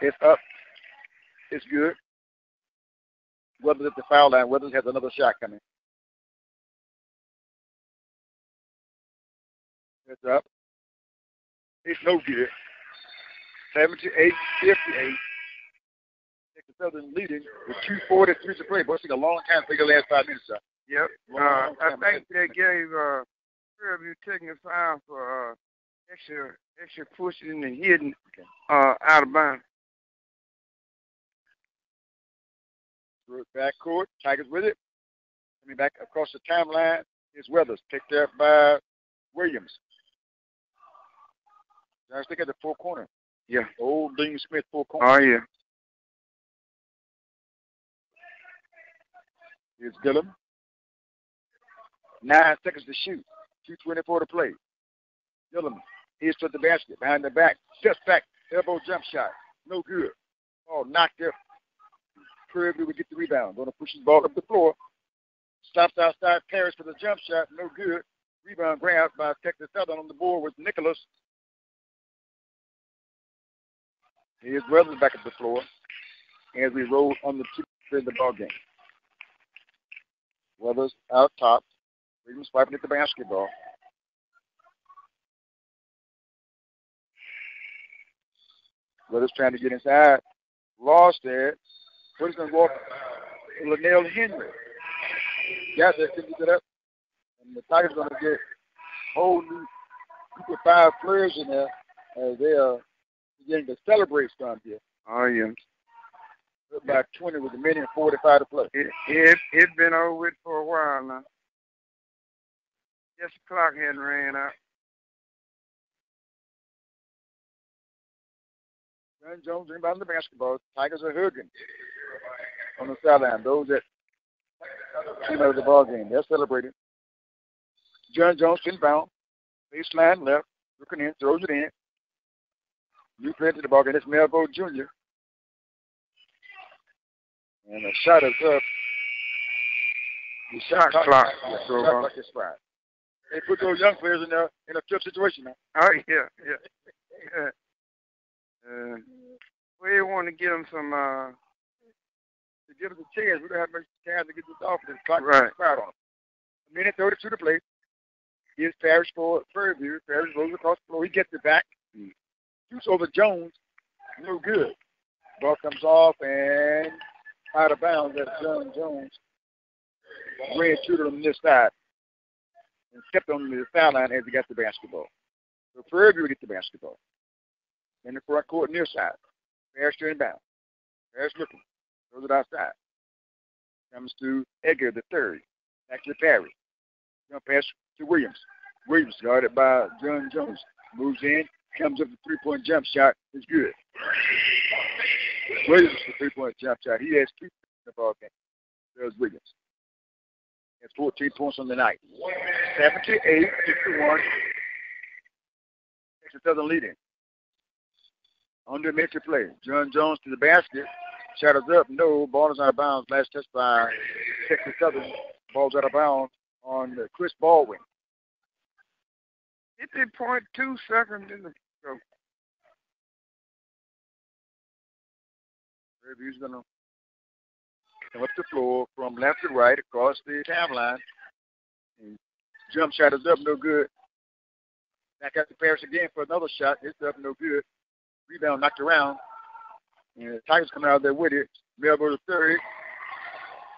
It's up. It's good. Weathers at the foul line. Weathers has another shot coming. It's up. It's no good. 78 58. Texas Southern leading with 243 to play. Boy, it's taking a long time take the last five minutes, sir. Yep. Long Uh, I think they gave uh Prairie View taking a foul for uh extra extra pushing and hitting uh out of bounds. Back court. Tigers with it. Coming back across the timeline is Weathers. Picked up by Williams. Josh, look at the four corner. Yeah. Old Dean Smith four corner. Oh yeah. Here's Gillum. Nine seconds to shoot. 224 to play. Gillum. Here's to the basket. Behind the back. Just back. Elbow jump shot. No good. Oh, knocked up. Kirby would get the rebound. Going to push his ball up the floor. Stops outside Paris for the jump shot. No good. Rebound grabbed by Texas Southern on the board with Nicholas. Here's Weathers back at the floor as we roll on the in the ball game. Weathers out top. Williams swiping at the basketball. Weathers trying to get inside. Lost it. Who's going to walk? Linnell Henry. Got that. Can get up? And the Tigers going to get whole new group of five players in there as they are beginning to celebrate some here. Oh yeah. About 20 with a minute and 45 to play. It it it been over with for a while now. Just the clock hadn't ran out. John Jones inbound the basketball. Tigers are hugging on the sideline. Those that came out of the ball game, they're celebrating. John Jones inbound, baseline left, looking in, throws it in. Player to the ball and It's Melville Jr. And the shot is up. The shot clock. Shot clock is five. They put those young players in a in a tough situation, man. Oh yeah, yeah. yeah. Uh, we want to give them some. uh To give us a chance, we don't have much chance to get this off. The clock Right. five on. A minute thirty-two to play. Here's Parrish for Prairie View. Parrish rolls across the floor. He gets it back. Shoots over Jones. No good. Ball comes off and out of bounds. That's John Jones. Red shooter on this side. And stepped on the foul line as he got the basketball. So Prairie View will get the basketball. In the front court near side. Parrish to inbound. Parrish looking. Throws it outside. Comes to Edgar the third. Back to Perry. Jump pass to Williams. Williams guarded by John Jones. Moves in. Comes up with a three-point jump shot. It's good. Williams for three-point jump shot. He has two in the ball game. There's Williams. Has 14 points on the night. 78, 61. Texas Southern leading. Under to play. John Jones to the basket. Is up. No. Ball is out of bounds. Last touch by Texas Southern. Ball's out of bounds on Chris Baldwin. Fifty point two seconds in the Prairie View's going to come up the floor from left to right across the timeline. And jump shot is up, no good. Back out to Paris again for another shot. It's up, no good. Rebound knocked around. And the Tigers coming out there with it. Melville the third.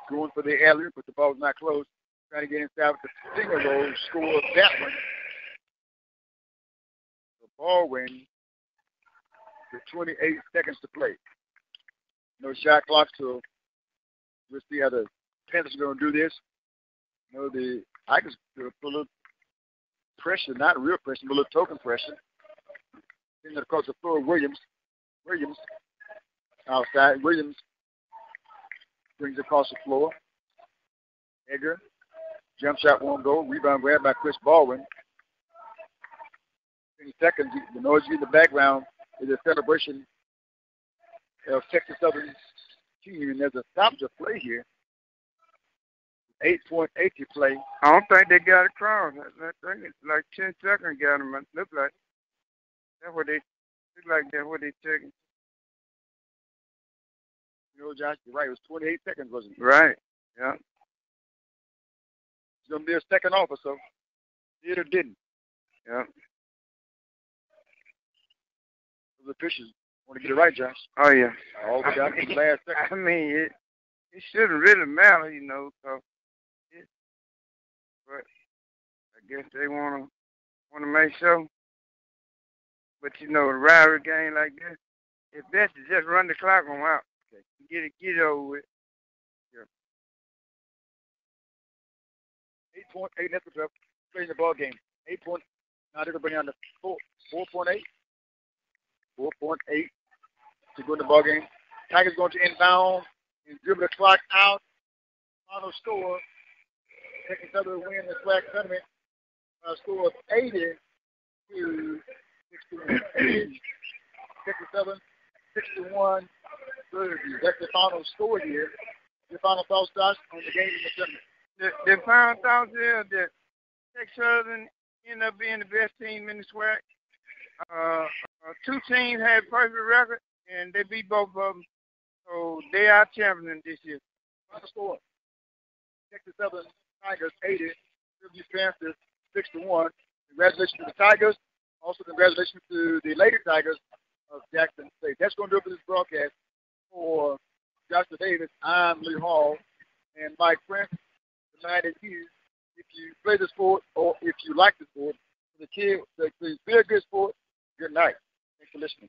Going for the alley, but the ball's not close. Trying to get inside with the finger roll. Score that one. The Baldwin with 28 seconds to play. No shot clock, so we'll see how the Panthers are going to do this. You know, the Tigers put a little pressure, not real pressure, but a little token pressure. Then across the floor, Williams. Williams outside. Williams brings across the floor. Edgar. Jump shot won't go. Rebound grabbed by Chris Baldwin. In seconds, the noise in the background is a celebration of Texas Southern team, and there's a stoppage of play here. 8.8 to play. I don't think they got a crossed. I think it's like ten seconds got them. It look like that's what they look like. That's what they taking. You know, Josh, you're right. It was 28 seconds, wasn't it? Right. Yeah. It's going to be a second off or so. Did or didn't. Yeah. The officials want to get it right, Josh. Oh yeah. All the way down the last second. I mean, it it shouldn't really matter, you know. So, it, but I guess they wanna wanna make sure. But you know, a rivalry game like this, it's best to just run the clock on out. Okay. Get it, get it over with. 8.8 that's the playing the ball game. 8 point. Now they're to bring down to 4, 4.8. 4.8 to go in the ball game. Tigers going to inbound and dribble the clock out. Final score. Texas Southern win the SWAC tournament. Uh, score of 80 to 61. Texas Southern 61 30. That's the final score here. Your final thoughts, Josh, on the game in the tournament. The, the final thoughts here that Texas Southern ended up being the best team in the SWAC. Uh, uh, two teams had perfect record, and they beat both of them. So they are champion this year. Final score. Texas Southern Tigers 80, Prairie View Panthers 61. Congratulations to the Tigers. Also, congratulations to the Lady Tigers of Jackson State. That's going to do it for this broadcast. For Joshua Davis, I'm Lee Hall, and Mike Prince. The night is you. If you play the sport or if you like the sport, the kid, the, be a good sport. Good night. Thanks for listening.